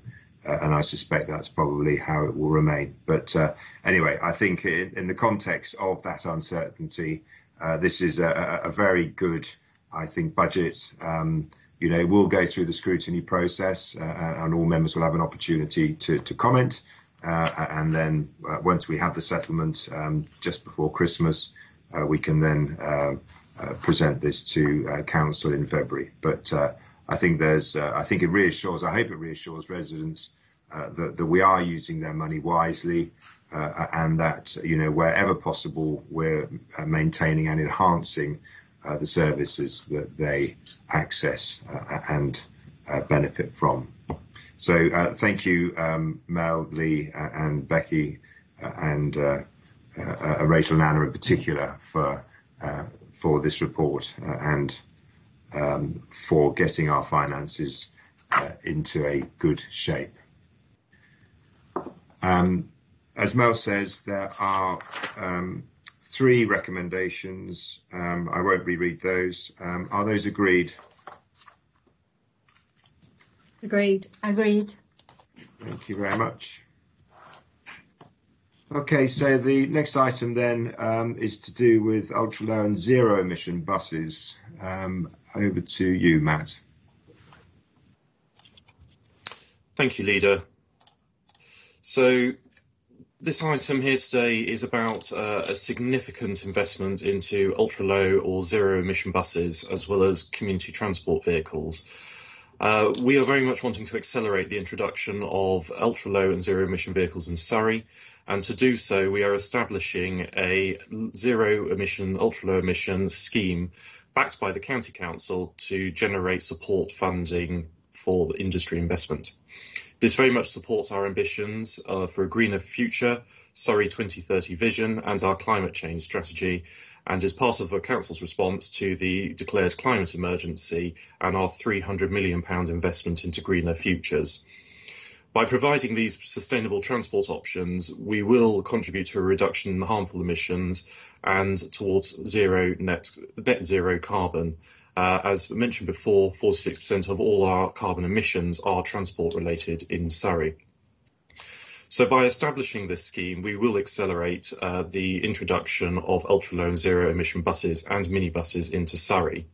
uh, and I suspect that's probably how it will remain. But uh, anyway, I think in, in, the context of that uncertainty, uh, this is a, a, very good, I think, budget. Um, you know, we'll go through the scrutiny process, uh, and all members will have an opportunity to, to comment. And then once we have the settlement um, just before Christmas, we can then present this to council in February. But I think there's, uh, I think it reassures, I hope it reassures residents that, that, we are using their money wisely uh, and that, you know, wherever possible, we're uh, maintaining and enhancing uh, the services that they access uh, and benefit from. So thank you, um, Mel, Leigh, and Becky, and Rachel and Anna in particular for for this report and um, for getting our finances uh, into a good shape. Um, as Mel says, there are um, three recommendations. Um, I won't reread those. Um, are those agreed? Agreed. Agreed. Thank you very much. Okay, so the next item then um, is to do with ultra low and zero emission buses. Um, over to you, Matt. Thank you, Leader. So this item here today is about uh, a significant investment into ultra low or zero emission buses as well as community transport vehicles. Uh, we are very much wanting to accelerate the introduction of ultra low and zero emission vehicles in Surrey and to do so we are establishing a zero emission, ultra low emission scheme backed by the County Council to generate support funding for the industry investment. This very much supports our ambitions uh, for a greener future, Surrey 2030 vision and our climate change strategy and is part of the Council's response to the declared climate emergency and our £300 million investment into greener futures. By providing these sustainable transport options, we will contribute to a reduction in harmful emissions and towards zero net, net zero carbon. Uh, as mentioned before, 46% of all our carbon emissions are transport related in Surrey. So by establishing this scheme, we will accelerate uh, the introduction of ultra-low and zero emission buses and minibuses into Surrey.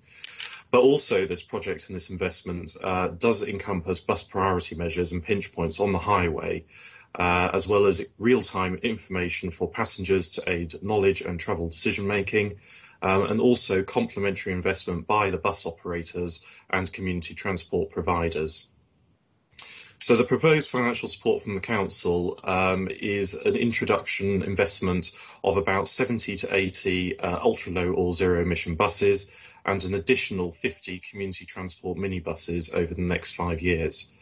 But also this project and this investment uh, does encompass bus priority measures and pinch points on the highway, uh, as well as real-time information for passengers to aid knowledge and travel decision making, um, and also complementary investment by the bus operators and community transport providers. So the proposed financial support from the council um, is an introduction investment of about 70 to 80 uh, ultra low or zero emission buses and an additional 50 community transport minibuses over the next five years.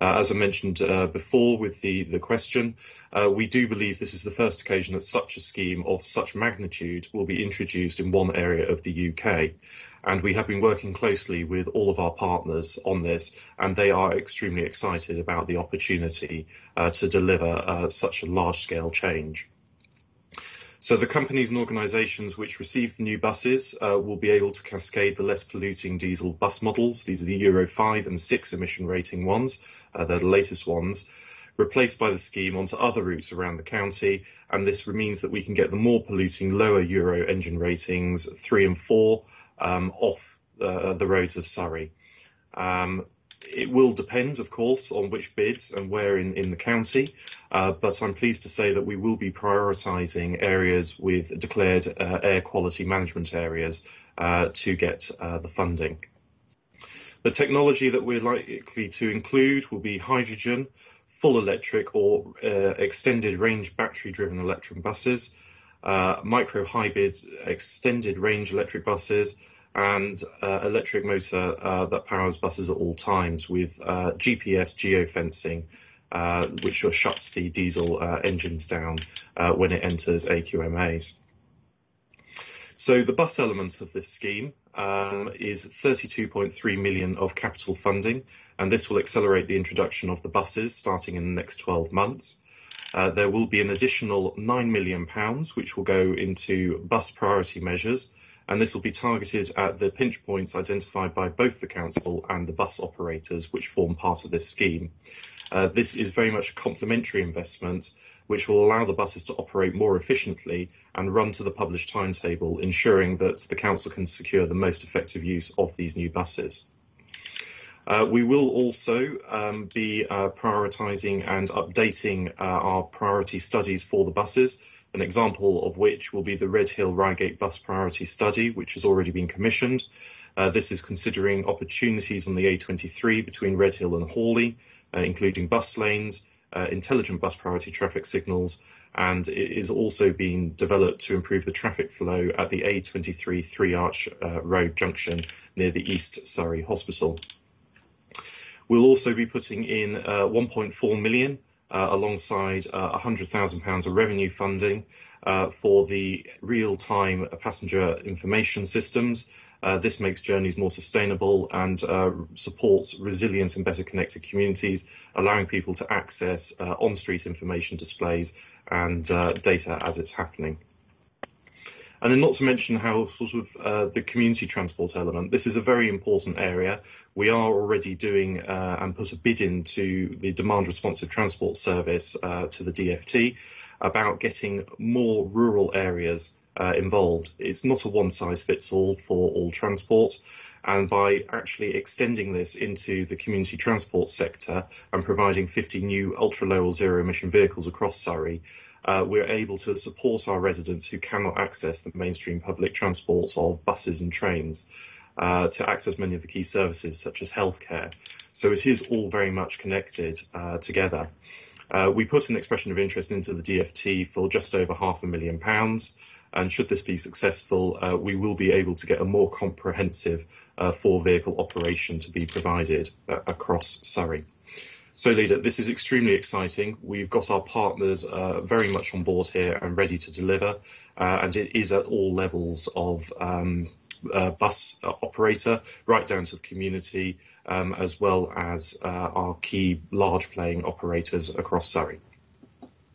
Uh, as I mentioned uh, before with the, question, uh, we do believe this is the first occasion that such a scheme of such magnitude will be introduced in one area of the UK. And we have been working closely with all of our partners on this, and they are extremely excited about the opportunity to deliver such a large-scale change. So the companies and organisations which receive the new buses uh, will be able to cascade the less polluting diesel bus models. These are the Euro 5 and 6 emission rating ones. Uh, they're the latest ones replaced by the scheme onto other routes around the county. And this means that we can get the more polluting lower Euro engine ratings, three and four, um, off uh, the roads of Surrey. Um, it will depend, of course, on which bids and where in, in the county, uh, but I'm pleased to say that we will be prioritising areas with declared uh, air quality management areas uh, to get uh, the funding. The technology that we're likely to include will be hydrogen, full electric or uh, extended range battery driven electric buses, uh, micro hybrid extended range electric buses, and uh, electric motor uh, that powers buses at all times with uh, GPS geofencing, uh, which shuts the diesel uh, engines down when it enters AQMAs. So the bus element of this scheme um, is 32.3 million of capital funding, and this will accelerate the introduction of the buses starting in the next 12 months. Uh, there will be an additional 9 million pounds, which will go into bus priority measures, and this will be targeted at the pinch points identified by both the council and the bus operators, which form part of this scheme. Uh, this is very much a complementary investment, which will allow the buses to operate more efficiently and run to the published timetable, ensuring that the council can secure the most effective use of these new buses. Uh, we will also um, be uh, prioritising and updating uh, our priority studies for the buses an example of which will be the Redhill Reigate Bus Priority Study, which has already been commissioned. Uh, this is considering opportunities on the A23 between Redhill and Horley, uh, including bus lanes, uh, intelligent bus priority traffic signals, and it is also being developed to improve the traffic flow at the A23 Three Arch uh, Road junction near the East Surrey Hospital. We'll also be putting in uh, 1.4 million alongside uh, £100,000 of revenue funding uh, for the real-time passenger information systems. Uh, this makes journeys more sustainable and uh, supports resilient and better connected communities, allowing people to access uh, on-street information displays and data as it's happening. And then not to mention how sort of uh, the community transport element, this is a very important area. We are already doing uh, and put a bid into the demand responsive transport service uh, to the DFT about getting more rural areas uh, involved. It's not a one size fits all for all transport. And by actually extending this into the community transport sector and providing 50 new ultra low or zero emission vehicles across Surrey, uh, we're able to support our residents who cannot access the mainstream public transports of buses and trains uh, to access many of the key services such as healthcare. So it is all very much connected uh, together. Uh, we put an expression of interest into the DFT for just over half a million pounds. And should this be successful, uh, we will be able to get a more comprehensive uh, four vehicle operation to be provided across Surrey. So, Leader, this is extremely exciting. We've got our partners uh, very much on board here and ready to deliver, uh, and it is at all levels of um, uh, bus operator, right down to the community, um, as well as uh, our key large playing operators across Surrey.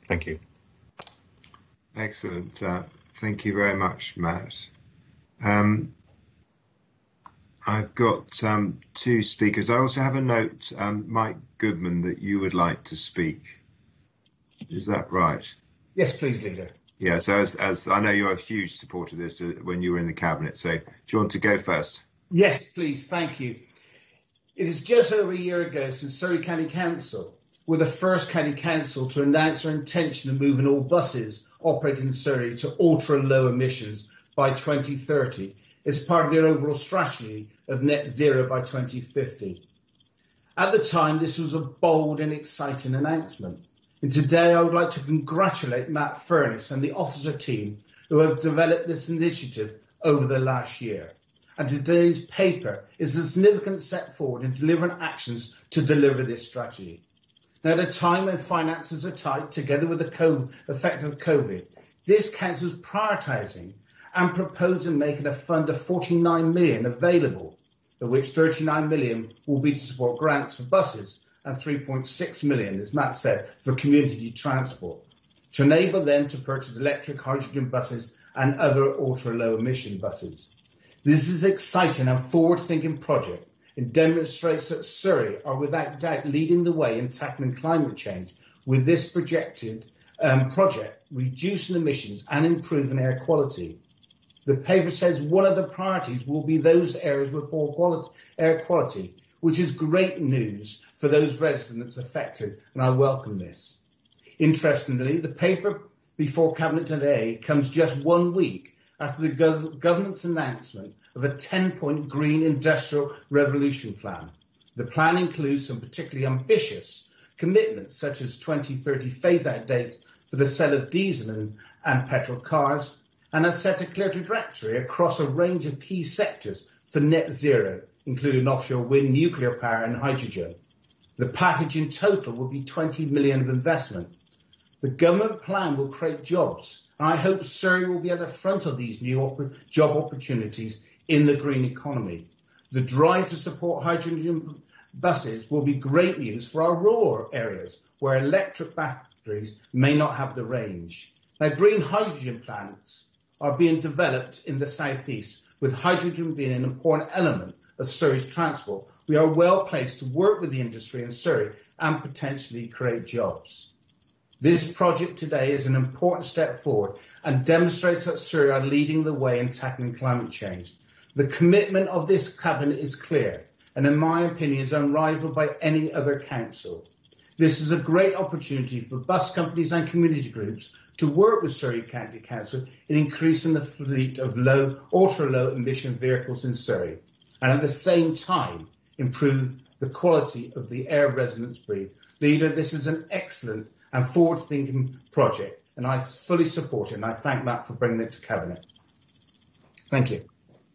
Thank you. Excellent. Uh, thank you very much, Matt. Um, I've got um, two speakers. I also have a note, um, Mike Goodman, that you would like to speak. Is that right? Yes, please, Leader. Yeah, so as, as I know you're a huge supporter of this uh, when you were in the cabinet, so do you want to go first? Yes, please, thank you. It is just over a year ago since Surrey County Council were the first county council to announce their intention of moving all buses operating in Surrey to ultra low emissions by 2030 as part of their overall strategy of net zero by 2050. At the time, this was a bold and exciting announcement. And today I would like to congratulate Matt Furniss and the officer team who have developed this initiative over the last year. And today's paper is a significant step forward in delivering actions to deliver this strategy. Now, at a time when finances are tight, together with the effect of COVID, this council is prioritising and proposing making a fund of 49 million available, of which 39 million will be to support grants for buses and 3.6 million, as Matt said, for community transport, to enable them to purchase electric hydrogen buses and other ultra-low emission buses. This is an exciting and forward-thinking project and demonstrates that Surrey are without doubt leading the way in tackling climate change with this projected um, project, reducing emissions and improving air quality. The paper says one of the priorities will be those areas with poor quality, air quality, which is great news for those residents affected, and I welcome this. Interestingly, the paper before Cabinet today comes just one week after the government's announcement of a 10-point green industrial revolution plan. The plan includes some particularly ambitious commitments, such as 2030 phase-out dates for the sale of diesel and, and petrol cars, and has set a clear trajectory across a range of key sectors for net zero, including offshore wind, nuclear power, and hydrogen. The package in total will be 20 million of investment. The government plan will create jobs, and I hope Surrey will be at the front of these new op job opportunities in the green economy. The drive to support hydrogen buses will be great news for our rural areas where electric batteries may not have the range. Now, green hydrogen plants are being developed in the southeast, with hydrogen being an important element of Surrey's transport. We are well placed to work with the industry in Surrey and potentially create jobs. This project today is an important step forward and demonstrates that Surrey are leading the way in tackling climate change. The commitment of this cabinet is clear and in my opinion is unrivaled by any other council. This is a great opportunity for bus companies and community groups to work with Surrey County Council in increasing the fleet of low, ultra low emission vehicles in Surrey and at the same time improve the quality of the air residents breathe. Leader, this is an excellent and forward-thinking project and I fully support it and I thank Matt for bringing it to Cabinet. Thank you.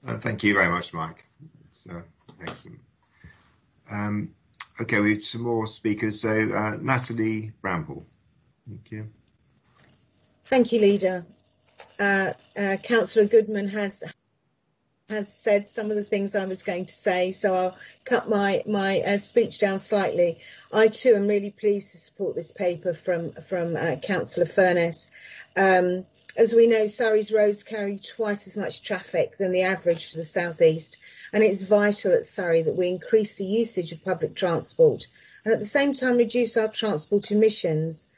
Uh, thank you very much, Mike. It's uh, excellent. Um, okay, we have some more speakers. So uh, Natalie Bramhall. Thank you. Thank you, Leader. Uh, uh, Councillor Goodman has has said some of the things I was going to say, so I'll cut my my uh, speech down slightly. I too am really pleased to support this paper from from uh, Councillor Furniss. Um, as we know, Surrey's roads carry twice as much traffic than the average for the southeast, and it's vital at Surrey that we increase the usage of public transport and at the same time reduce our transport emissions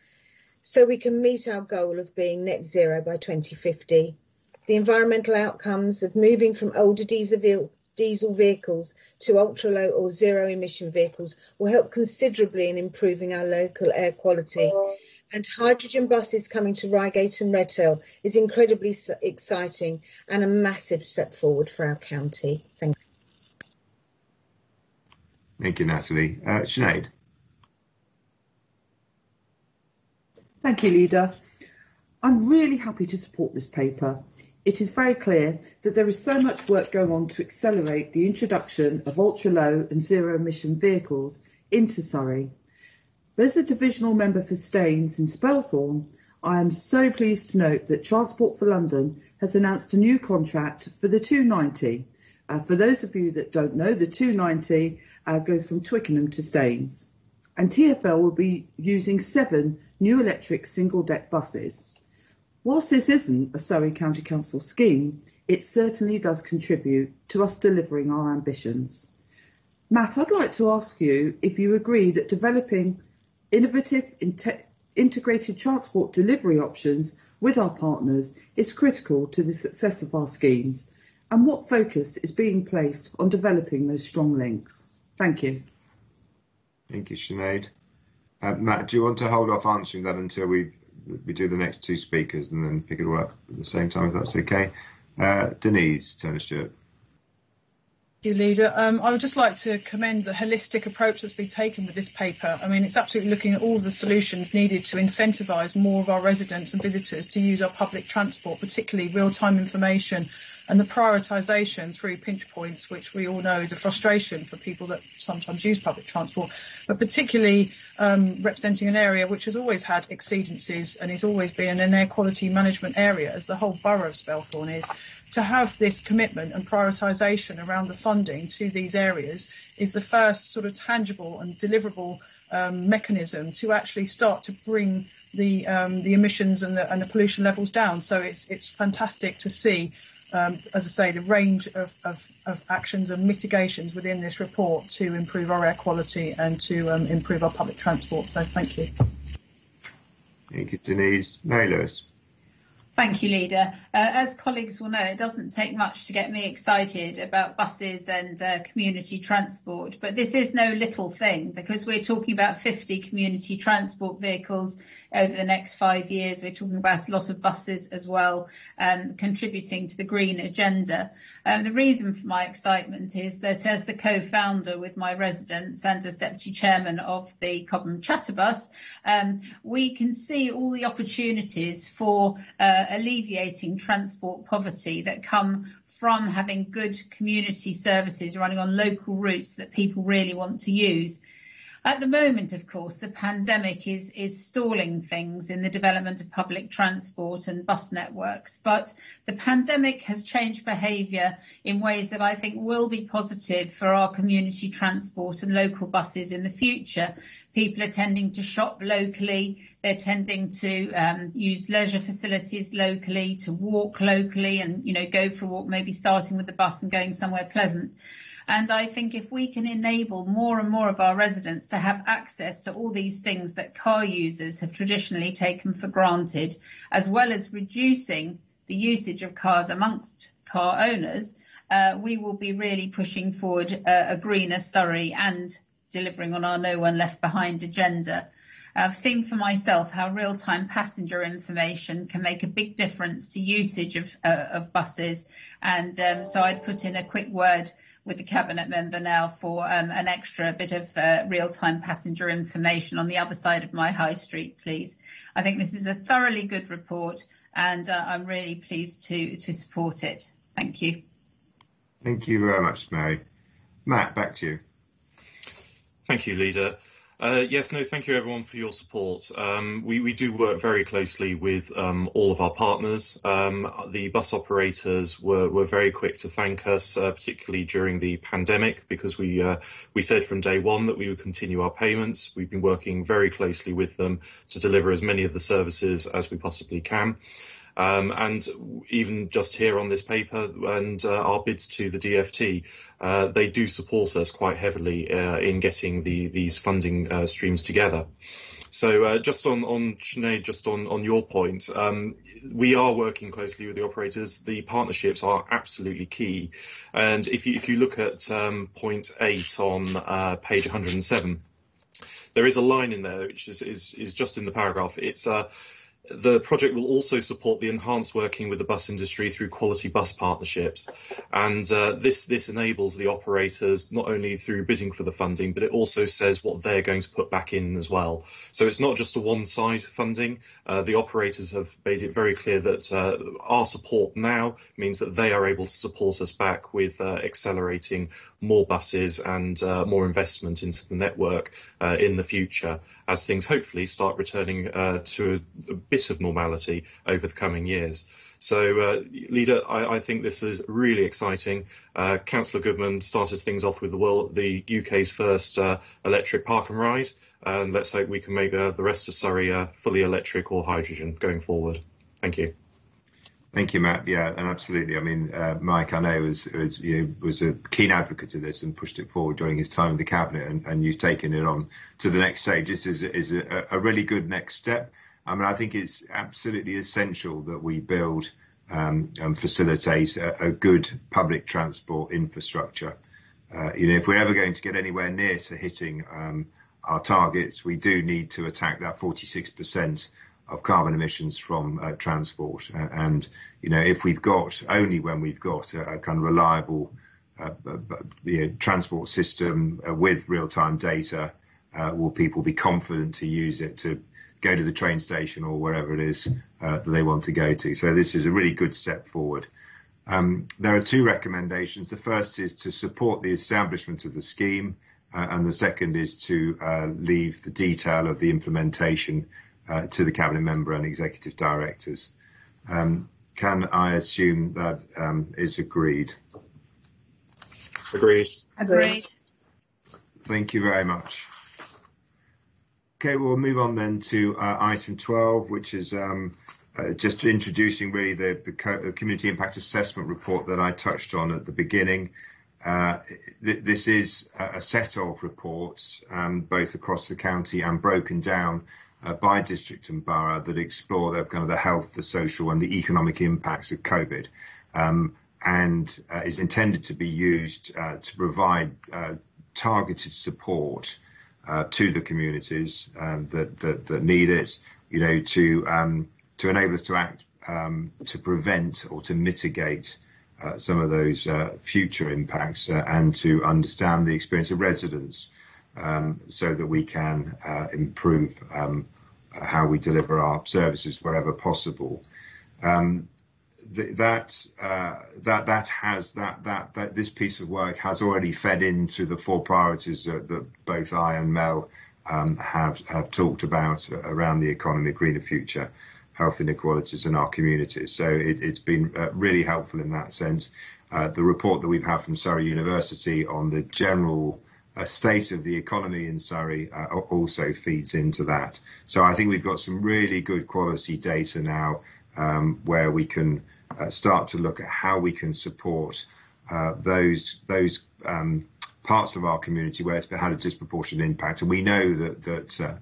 so we can meet our goal of being net zero by 2050 the environmental outcomes of moving from older diesel, vehicles to ultra low or zero emission vehicles will help considerably in improving our local air quality and hydrogen buses coming to Reigate and Redhill is incredibly exciting and a massive step forward for our county. Thank you. Thank you, Natalie. Uh, Sinead. Thank you, Leader. I'm really happy to support this paper. It is very clear that there is so much work going on to accelerate the introduction of ultra-low and zero-emission vehicles into Surrey. As a divisional member for Staines in Spelthorne, I am so pleased to note that Transport for London has announced a new contract for the 290. Uh, for those of you that don't know, the 290 uh, goes from Twickenham to Staines. And TfL will be using seven new electric single-deck buses. Whilst this isn't a Surrey County Council scheme, it certainly does contribute to us delivering our ambitions. Matt, I'd like to ask you if you agree that developing innovative integrated transport delivery options with our partners is critical to the success of our schemes, and what focus is being placed on developing those strong links. Thank you. Thank you, Sinead. Uh, Matt, do you want to hold off answering that until we we do the next two speakers and then pick it all up at the same time, if that's okay. Uh, Denise Turner-Stewart. Thank you, Leader. Um, I would just like to commend the holistic approach that's been taken with this paper. I mean, it's absolutely looking at all the solutions needed to incentivise more of our residents and visitors to use our public transport, particularly real-time information and the prioritisation through pinch points, which we all know is a frustration for people that sometimes use public transport, but particularly um, representing an area which has always had exceedances and has always been an air quality management area, as the whole borough of Spelthorne is. To have this commitment and prioritisation around the funding to these areas is the first sort of tangible and deliverable um, mechanism to actually start to bring the um, the emissions and the, and the pollution levels down. So it's it's fantastic to see um, as I say, the range of, of, of, actions and mitigations within this report to improve our air quality and to um, improve our public transport. So thank you. Thank you, Denise. Mary Lewis. Thank you, Leader. Uh, as colleagues will know, it doesn't take much to get me excited about buses and uh, community transport, but this is no little thing because we're talking about 50 community transport vehicles over the next five years. We're talking about a lot of buses as well, um, contributing to the green agenda. Um, the reason for my excitement is that as the co-founder with my residents and as deputy chairman of the Cobham Chatterbus, um, we can see all the opportunities for uh, alleviating transport poverty that come from having good community services running on local routes that people really want to use. At the moment, of course, the pandemic is, is stalling things in the development of public transport and bus networks, but the pandemic has changed behaviour in ways that I think will be positive for our community transport and local buses in the future. People are tending to shop locally, they're tending to um, use leisure facilities locally, to walk locally and, you know, go for a walk, maybe starting with the bus and going somewhere pleasant. And I think if we can enable more and more of our residents to have access to all these things that car users have traditionally taken for granted, as well as reducing the usage of cars amongst car owners, uh, we will be really pushing forward a, a greener Surrey and delivering on our no one left behind agenda. I've seen for myself how real-time passenger information can make a big difference to usage of, uh, of buses. And um, so I'd put in a quick word with the cabinet member now for um, an extra bit of uh, real-time passenger information on the other side of my high street, please. I think this is a thoroughly good report and uh, I'm really pleased to, to support it. Thank you. Thank you very much, Mary. Matt, back to you. Thank you, Leader. Uh, yes, no, thank you everyone for your support. Um, we, we, do work very closely with um, all of our partners. Um, the bus operators were, were, very quick to thank us, uh, particularly during the pandemic, because we uh, we said from day one that we would continue our payments. We've been working very closely with them to deliver as many of the services as we possibly can. Um, and even just here on this paper and uh, our bids to the DFT, uh, they do support us quite heavily uh, in getting the, these funding uh, streams together. So uh, just on, on Sinead, just on, on your point, um, we are working closely with the operators. The partnerships are absolutely key. And if you, if you look at um, point eight on uh, page 107, there is a line in there which is is, is just in the paragraph. It's uh, the project will also support the enhanced working with the bus industry through quality bus partnerships. And uh, this, this enables the operators not only through bidding for the funding, but it also says what they're going to put back in as well. So it's not just a one-side funding. Uh, the operators have made it very clear that uh, our support now means that they are able to support us back with uh, accelerating more buses and uh, more investment into the network uh, in the future as things hopefully start returning to bit of normality over the coming years. So, uh, Leader, I, I, think this is really exciting. Uh, Councillor Goodman started things off with the world, the UK's first uh, electric park and ride, and let's hope we can make uh, the rest of Surrey uh, fully electric or hydrogen going forward. Thank you. Thank you, Matt. Yeah, and absolutely. I mean, uh, Mike, I know was was you know, was a keen advocate of this and pushed it forward during his time in the cabinet, and, and you've taken it on to the next stage. This is is a, a really good next step. I mean, I think it's absolutely essential that we build um, and facilitate a, a, good public transport infrastructure. Uh, you know, if we're ever going to get anywhere near to hitting um, our targets, we do need to attack that 46% of carbon emissions from uh, transport. Uh, and, you know, if we've got, only when we've got a, a kind of reliable uh, you know, transport system uh, with real-time data, uh, will people be confident to use it to go to the train station or wherever it is uh, that they want to go to. So this is a really good step forward. Um, there are two recommendations. The first is to support the establishment of the scheme, uh, and the second is to uh, leave the detail of the implementation uh, to the cabinet member and executive directors. Um, can I assume that um, is agreed? Agreed. Agreed. Thank you very much. Okay, we'll move on then to uh, item 12, which is um, uh, just introducing really the, the, community impact assessment report that I touched on at the beginning. Uh, th this is a set of reports, um, both across the county and broken down uh, by district and borough that explore the kind of the health, the social, and the economic impacts of COVID, um, and uh, is intended to be used uh, to provide targeted support uh, to the communities um, that, that, that need it, you know, to um, to enable us to act um, to prevent or to mitigate uh, some of those uh, future impacts uh, and to understand the experience of residents um, so that we can uh, improve um, how we deliver our services wherever possible. Um, that uh, that that has that that that this piece of work has already fed into the four priorities that, that both I and Mel um, have have talked about around the economy, greener future, health inequalities in our communities. So it, has been uh, really helpful in that sense. Uh, the report that we've had from Surrey University on the general uh, state of the economy in Surrey uh, also feeds into that. So I think we've got some really good quality data now um, where we can uh, start to look at how we can support uh, those those um, parts of our community where it's had a disproportionate impact. And we know that that, uh,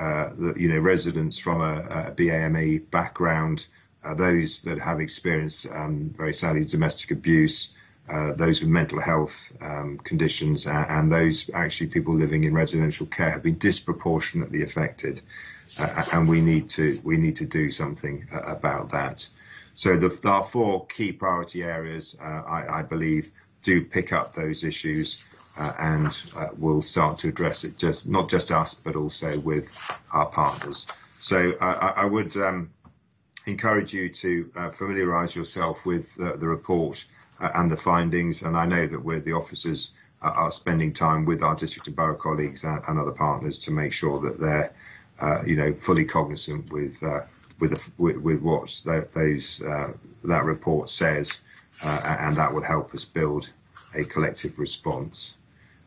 uh that you know residents from a, a BAME background, uh, those that have experienced um, very sadly domestic abuse, uh, those with mental health um, conditions, and those actually people living in residential care have been disproportionately affected. And we need to we need to do something about that. So the, our four key priority areas, uh, I, I, believe, do pick up those issues uh, and uh, will start to address it, just not just us, but also with our partners. So I, I would um, encourage you to uh, familiarise yourself with the report uh, and the findings. And I know that we're the officers uh, are spending time with our district and borough colleagues and, and other partners to make sure that they're, you know, fully cognizant with with, with, with what that, those, uh, that report says, uh, and that would help us build a collective response.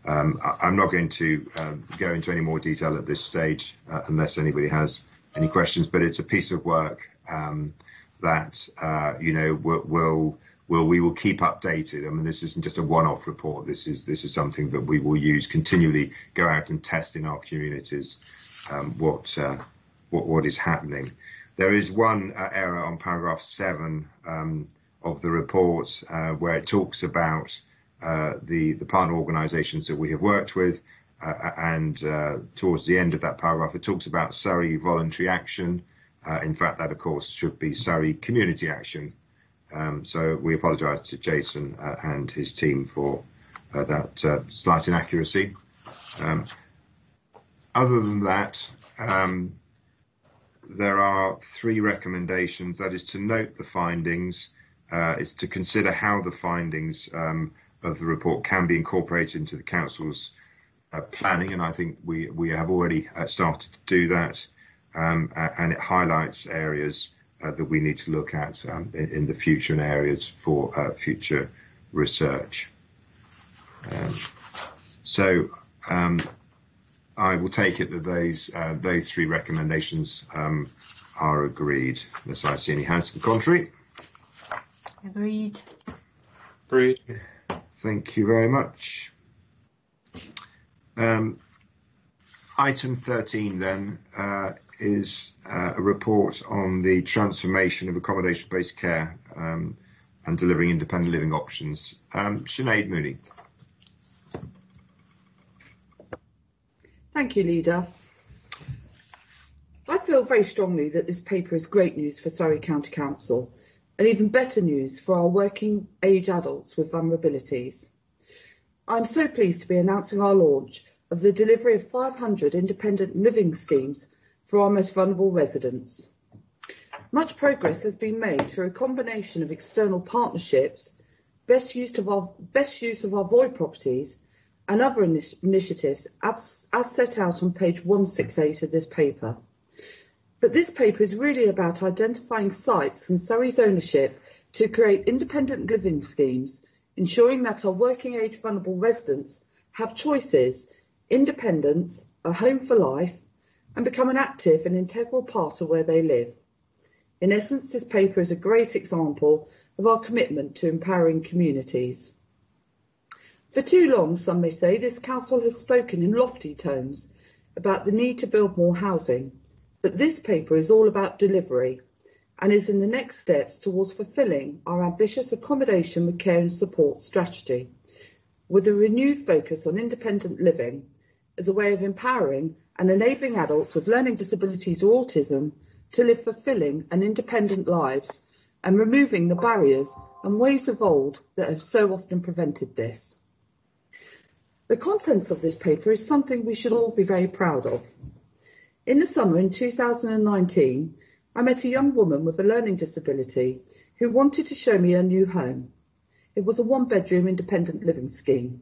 Um, I, am not going to um, go into any more detail at this stage uh, unless anybody has any questions, but it's a piece of work um, that uh, you know will, will will we will keep updated. I mean, this isn't just a one-off report. This is this is something that we will use continually. Go out and test in our communities um, what uh, what what is happening. There is one uh, error on paragraph seven um, of the report uh, where it talks about uh, the, the partner organisations that we have worked with, uh, and towards the end of that paragraph, it talks about Surrey voluntary action. In fact, that of course should be Surrey community action. Um, so we apologise to Jason and his team for uh, that uh, slight inaccuracy. Um, other than that, um, there are three recommendations. That is to note the findings, uh, is to consider how the findings um, of the report can be incorporated into the council's uh, planning, and I think we we have already uh, started to do that, um, and it highlights areas uh, that we need to look at um, in, in, the future and areas for uh, future research. Um, so um, I will take it that those uh, those three recommendations um, are agreed, unless I see any hands to the contrary. Agreed. Agreed. Thank you very much. Um, item 13 then uh, is uh, a report on the transformation of accommodation-based care um, and delivering independent living options. Um, Sinead Mooney. Thank you, Leader. I feel very strongly that this paper is great news for Surrey County Council and even better news for our working age adults with vulnerabilities. I'm so pleased to be announcing our launch of the delivery of 500 independent living schemes for our most vulnerable residents. Much progress has been made through a combination of external partnerships, best use of our, best use of our void properties, and other initiatives as, as set out on page 168 of this paper. But this paper is really about identifying sites and Surrey's ownership to create independent living schemes, ensuring that our working age vulnerable residents have choices, independence, a home for life, and become an active and integral part of where they live. In essence, this paper is a great example of our commitment to empowering communities. For too long, some may say, this council has spoken in lofty tones about the need to build more housing, but this paper is all about delivery and is in the next steps towards fulfilling our ambitious accommodation with care and support strategy, with a renewed focus on independent living as a way of empowering and enabling adults with learning disabilities or autism to live fulfilling and independent lives and removing the barriers and ways of old that have so often prevented this. The contents of this paper is something we should all be very proud of. In the summer in 2019, I met a young woman with a learning disability who wanted to show me her new home. It was a one bedroom independent living scheme.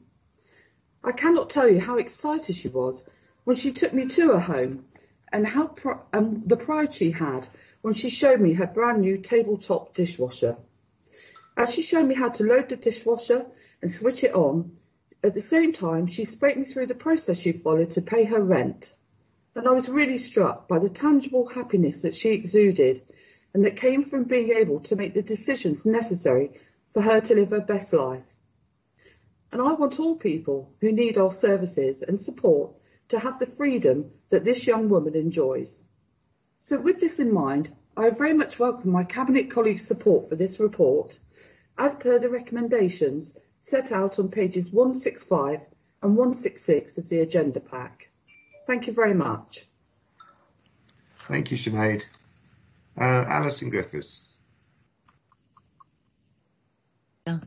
I cannot tell you how excited she was when she took me to her home and how pr- um, the pride she had when she showed me her brand new tabletop dishwasher. As she showed me how to load the dishwasher and switch it on, at the same time she spoke me through the process she followed to pay her rent. And I was really struck by the tangible happiness that she exuded and that came from being able to make the decisions necessary for her to live her best life. And I want all people who need our services and support to have the freedom that this young woman enjoys. So with this in mind, I very much welcome my Cabinet colleagues' support for this report, as per the recommendations set out on pages 165 and 166 of the agenda pack. Thank you very much. Thank you, Sinead. Uh, Alison Griffiths. Yeah.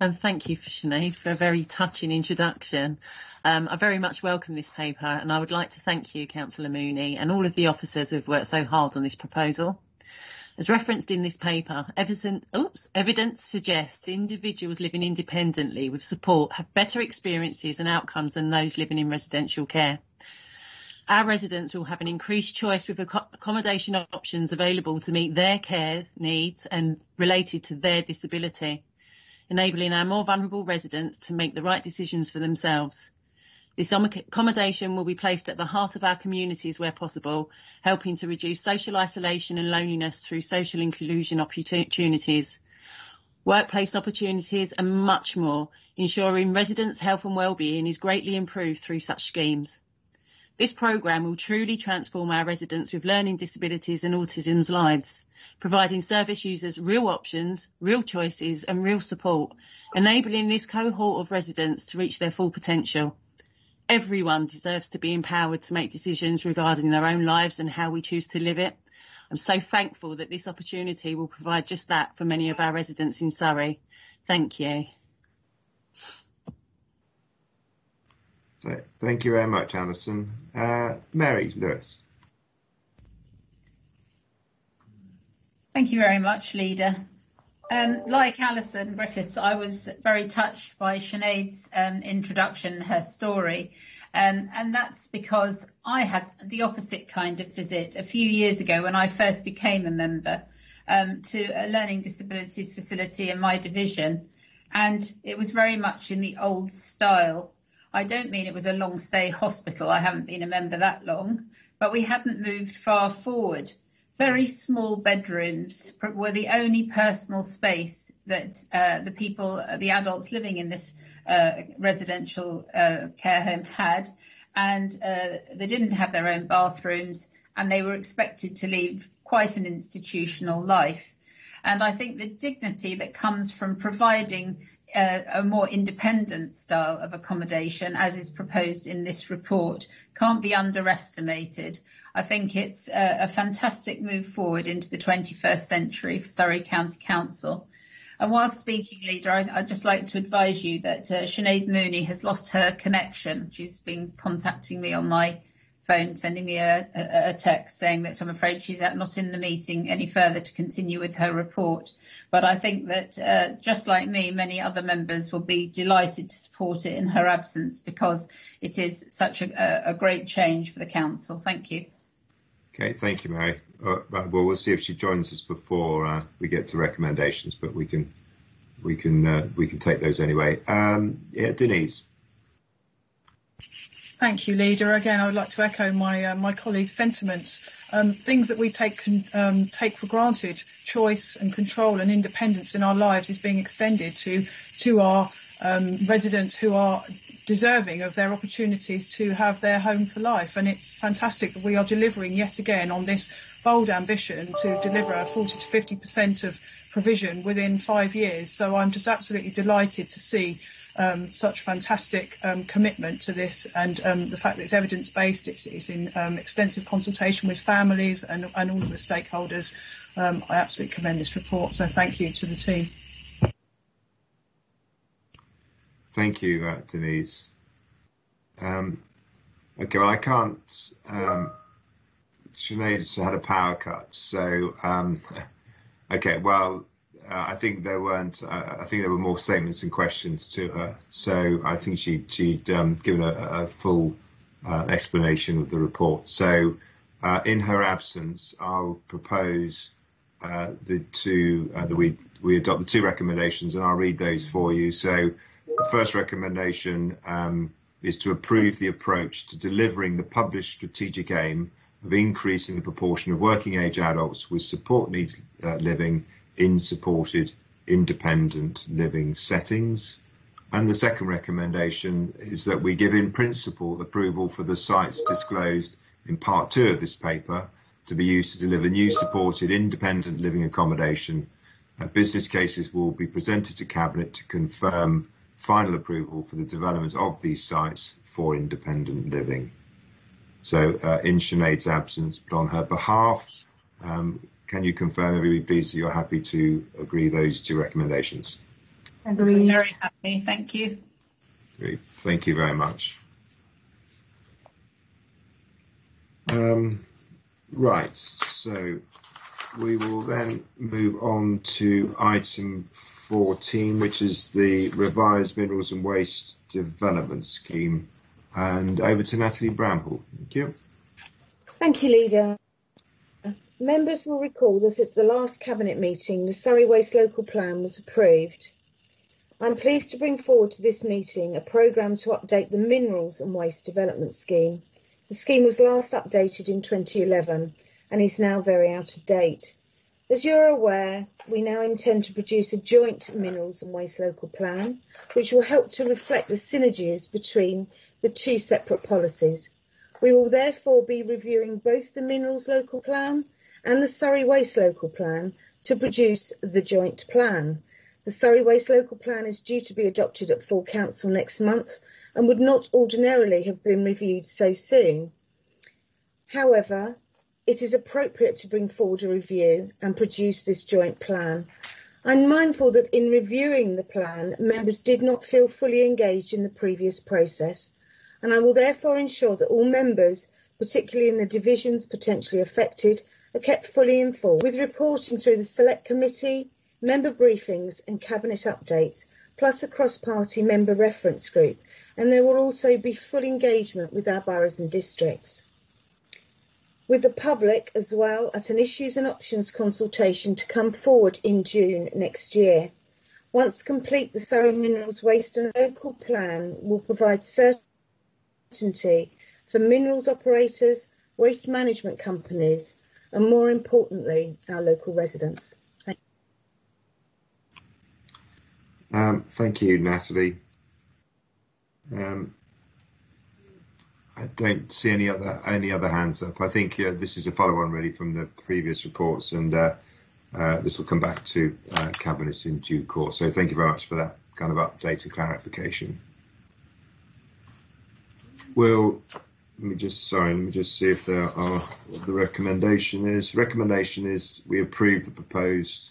And thank you for Sinead for a very touching introduction. Um, I very much welcome this paper and I would like to thank you, Councillor Mooney, and all of the officers who have worked so hard on this proposal. As referenced in this paper, evidence, oops, evidence suggests individuals living independently with support have better experiences and outcomes than those living in residential care. Our residents will have an increased choice with accommodation options available to meet their care needs and related to their disability enabling our more vulnerable residents to make the right decisions for themselves. This accommodation will be placed at the heart of our communities where possible, helping to reduce social isolation and loneliness through social inclusion opportunities, workplace opportunities and much more, ensuring residents' health and well-being is greatly improved through such schemes. This programme will truly transform our residents with learning disabilities and autism's lives, providing service users real options, real choices and real support, enabling this cohort of residents to reach their full potential. Everyone deserves to be empowered to make decisions regarding their own lives and how we choose to live it. I'm so thankful that this opportunity will provide just that for many of our residents in Surrey. Thank you. Thank you very much, Alison. Uh, Mary Lewis. Thank you very much, Leader. Um, like Alison Griffiths, I was very touched by Sinead's um, introduction, her story. Um, and that's because I had the opposite kind of visit a few years ago when I first became a member um, to a learning disabilities facility in my division. And it was very much in the old style. I don't mean it was a long stay hospital. I haven't been a member that long, but we hadn't moved far forward very small bedrooms were the only personal space that uh, the people, uh, the adults living in this uh, residential uh, care home had, and uh, they didn't have their own bathrooms, and they were expected to lead quite an institutional life. And I think the dignity that comes from providing uh, a more independent style of accommodation, as is proposed in this report, can't be underestimated. I think it's a, a fantastic move forward into the 21st century for Surrey County Council. And while speaking, leader, I, would just like to advise you that uh, Sinead Mooney has lost her connection. She's been contacting me on my phone, sending me a, a, a text saying that I'm afraid she's not in the meeting any further to continue with her report. But I think that uh, just like me, many other members will be delighted to support it in her absence because it is such a, a great change for the council. Thank you. Okay, thank you, Mary. Well, we'll see if she joins us before uh, we get to recommendations, but we can we can uh, we can take those anyway. Um, yeah, Denise. Thank you, leader. Again, I would like to echo my uh, my colleagues' sentiments. Um, things that we take um, take for granted, choice and control and independence in our lives, is being extended to to our um, residents who are deserving of their opportunities to have their home for life. And it's fantastic that we are delivering yet again on this bold ambition to deliver 40 to 50% of provision within five years. So I'm just absolutely delighted to see um, such fantastic um, commitment to this and um, the fact that it's evidence based, it's, it's in um, extensive consultation with families and, and all of the stakeholders. Um, I absolutely commend this report. So thank you to the team. Thank you, uh, Denise. Um, okay, well, I can't. Um, had a power cut, so um, okay. Well, uh, I think there weren't. Uh, I think there were more statements and questions to her, so I think she she'd um, given a, a full uh, explanation of the report. So, uh, in her absence, I'll propose uh, the two that we we adopt the two recommendations, and I'll read those for you. So. The first recommendation um, is to approve the approach to delivering the published strategic aim of increasing the proportion of working age adults with support needs uh, living in supported independent living settings. And the second recommendation is that we give in principle approval for the sites disclosed in part two of this paper to be used to deliver new supported independent living accommodation. Uh, business cases will be presented to Cabinet to confirm final approval for the development of these sites for independent living. So uh, in Sinead's absence, but on her behalf, um, can you confirm, everybody, please, that you're happy to agree those two recommendations? Agreed. Very happy, thank you. Great. Thank you very much. Um, right, so we will then move on to item 14, which is the revised minerals and waste development scheme. And over to Natalie Bramhall. Thank you. Thank you, Leader. Members will recall that at the last Cabinet meeting, the Surrey Waste Local Plan was approved. I'm pleased to bring forward to this meeting a programme to update the Minerals and Waste Development Scheme. The scheme was last updated in 2011 and is now very out of date. As you're aware, we now intend to produce a joint minerals and waste local plan, which will help to reflect the synergies between the two separate policies. We will therefore be reviewing both the minerals local plan and the Surrey Waste local plan to produce the joint plan. The Surrey Waste local plan is due to be adopted at full council next month and would not ordinarily have been reviewed so soon. However, it is appropriate to bring forward a review and produce this joint plan. I'm mindful that in reviewing the plan, members did not feel fully engaged in the previous process, and I will therefore ensure that all members, particularly in the divisions potentially affected, are kept fully informed, with reporting through the Select Committee, member briefings and Cabinet updates, plus a cross-party member reference group, and there will also be full engagement with our boroughs and districts with the public as well as an issues and options consultation to come forward in June next year. Once complete, the Surrey Minerals Waste and Local Plan will provide certainty for minerals operators, waste management companies, and more importantly, our local residents. Thank you, um, thank you Natalie. Um, I don't see any other any other hands up. I think this is a follow-on really from the previous reports, and uh, uh, this will come back to uh, cabinet in due course. So thank you very much for that kind of update and clarification. Well, let me just sorry, let me just see if there are what the recommendation is. Recommendation is we approve the proposed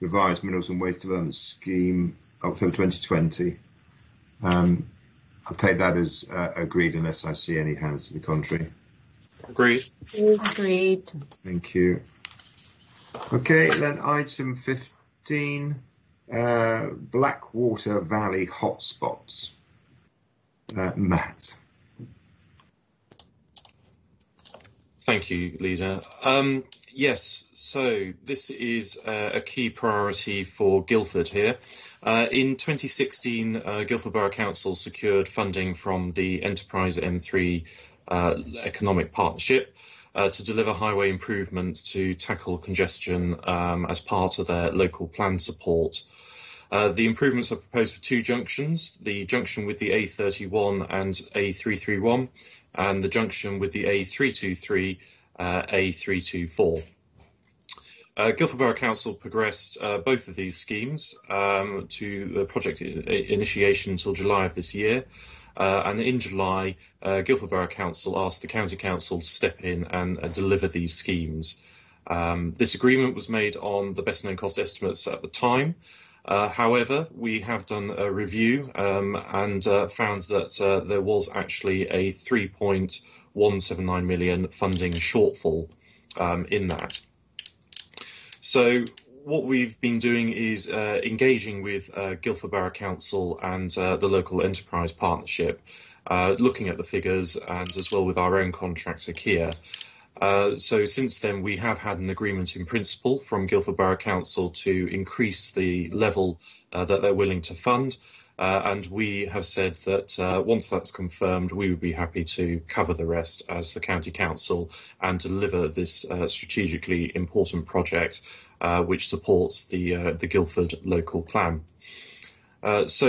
revised minerals and waste development scheme October 2020. Um, I'll take that as uh, agreed unless I see any hands to the contrary. Agreed. Agreed. Thank you. Okay, then item 15, uh, Blackwater Valley hotspots. Uh, Matt. Thank you, Leader. Um, yes, so this is uh, a key priority for Guildford here. Uh, in 2016, uh, Guildford Borough Council secured funding from the Enterprise M3 uh, Economic Partnership uh, to deliver highway improvements to tackle congestion um, as part of their local plan support. Uh, the improvements are proposed for two junctions, the junction with the A31 and A331 and the junction with the A323, uh, A324. Uh, Guildford Borough Council progressed uh, both of these schemes um, to the project initiation until July of this year. Uh, and in July, uh, Guildford Borough Council asked the County Council to step in and uh, deliver these schemes. Um, this agreement was made on the best known cost estimates at the time. Uh, however, we have done a review um, and found that there was actually a 3.179 million funding shortfall um, in that. So what we've been doing is uh, engaging with uh, Guildford Borough Council and uh, the local enterprise partnership, uh, looking at the figures and as well with our own contractor Kier. Uh, so since then, we have had an agreement in principle from Guildford Borough Council to increase the level uh, that they're willing to fund. Uh, and we have said that uh, once that's confirmed, we would be happy to cover the rest as the county council and deliver this uh, strategically important project, uh, which supports the uh, the Guildford local plan. Uh, so,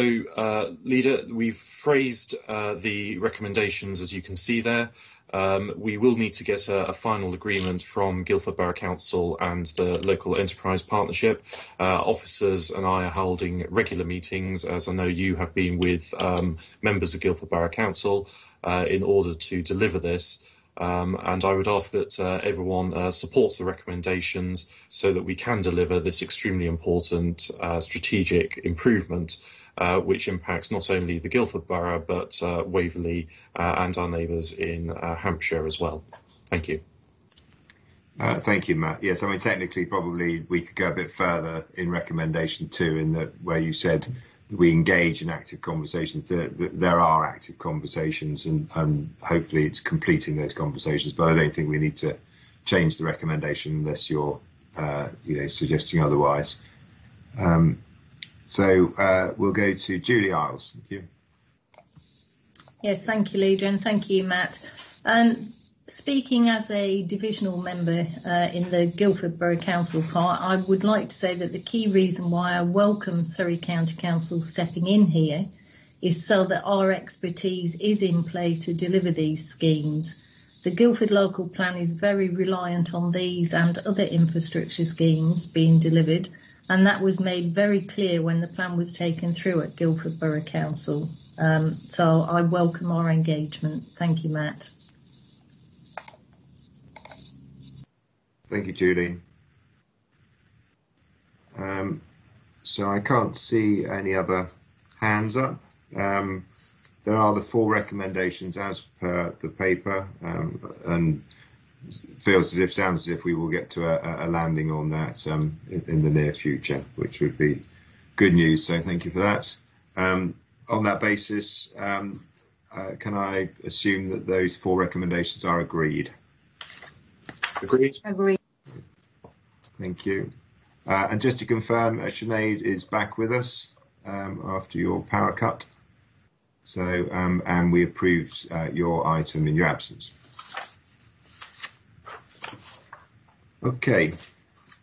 leader, we've phrased the recommendations as you can see there. Um, we will need to get a, a, final agreement from Guildford Borough Council and the local enterprise partnership. Uh, officers and I are holding regular meetings, as I know you have been with um, members of Guildford Borough Council, uh, in order to deliver this. Um, and I would ask that uh, everyone uh, supports the recommendations so that we can deliver this extremely important uh, strategic improvement uh, which impacts not only the Guildford Borough but uh, Waverley uh, and our neighbours in uh, Hampshire as well. Thank you. Uh, thank you, Matt. Yes, I mean technically, probably we could go a bit further in recommendation two, in that where you said we engage in active conversations. There, there are active conversations, and, and hopefully it's completing those conversations. But I don't think we need to change the recommendation unless you're, uh, you know, suggesting otherwise. Um, so uh, we'll go to Julie Iles. Thank you. Yes, thank you, Leader, and thank you, Matt. Um, speaking as a divisional member uh, in the Guildford Borough Council part, I would like to say that the key reason why I welcome Surrey County Council stepping in here is so that our expertise is in play to deliver these schemes. The Guildford local plan is very reliant on these and other infrastructure schemes being delivered and that was made very clear when the plan was taken through at Guildford Borough Council Um, so I welcome our engagement. Thank you, Matt. Thank you, Julie. Um, so I can't see any other hands up. Um, there are the four recommendations as per the paper, um, and feels as if, sounds as if we will get to a, a landing on that um, in, in, the near future, which would be good news. So thank you for that. Um, on that basis, um, uh, can I assume that those four recommendations are agreed? Agreed. Agreed. Thank you. Uh, and just to confirm, uh, Sinead is back with us um, after your power cut. So, um, and we approved uh, your item in your absence. Okay.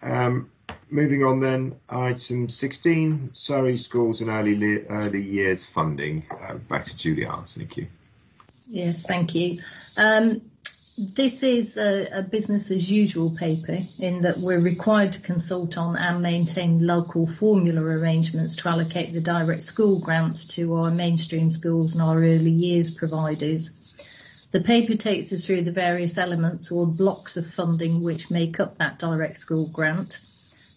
Um, moving on then, item 16, Surrey Schools and Early, early Years Funding. Uh, back to Julia. Thank you. Yes, thank you. Um, this is a, a, business as usual paper in that we're required to consult on and maintain local formula arrangements to allocate the direct school grants to our mainstream schools and our early years providers. The paper takes us through the various elements or blocks of funding which make up that direct school grant,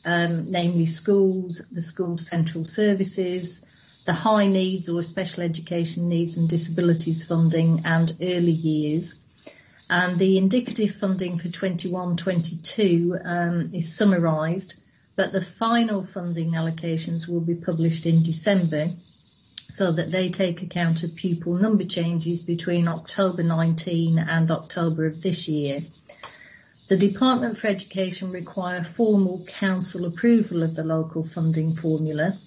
um, namely schools, the school central services, the high needs or special education needs and disabilities funding and early years. And the indicative funding for 21-22 um, is summarised, but the final funding allocations will be published in December so that they take account of pupil number changes between October 19 and October of this year. The Department for Education require formal council approval of the local funding formula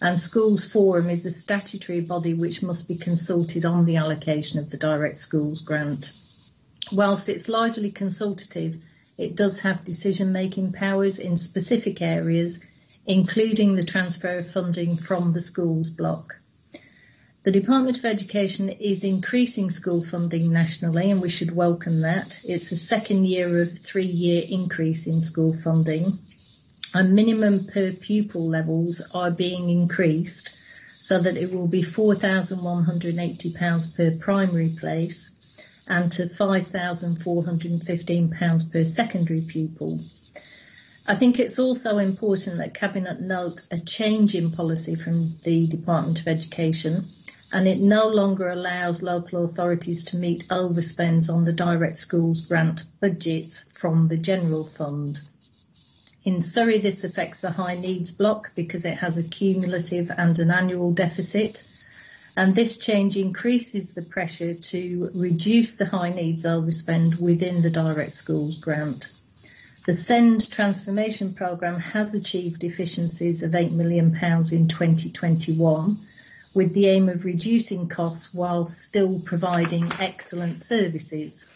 and Schools Forum is a statutory body which must be consulted on the allocation of the direct schools grant whilst it's largely consultative, it does have decision-making powers in specific areas, including the transfer of funding from the schools block. The Department of Education is increasing school funding nationally and we should welcome that. It's the second year of three-year increase in school funding and minimum per pupil levels are being increased so that it will be £4,180 per primary place and to £5,415 per secondary pupil. I think it's also important that Cabinet note a change in policy from the Department of Education and it no longer allows local authorities to meet overspends on the direct schools grant budgets from the general fund. In Surrey, this affects the high needs block because it has a cumulative and an annual deficit and this change increases the pressure to reduce the high needs overspend within the direct schools grant. The SEND transformation programme has achieved efficiencies of £8 million in 2021 with the aim of reducing costs while still providing excellent services.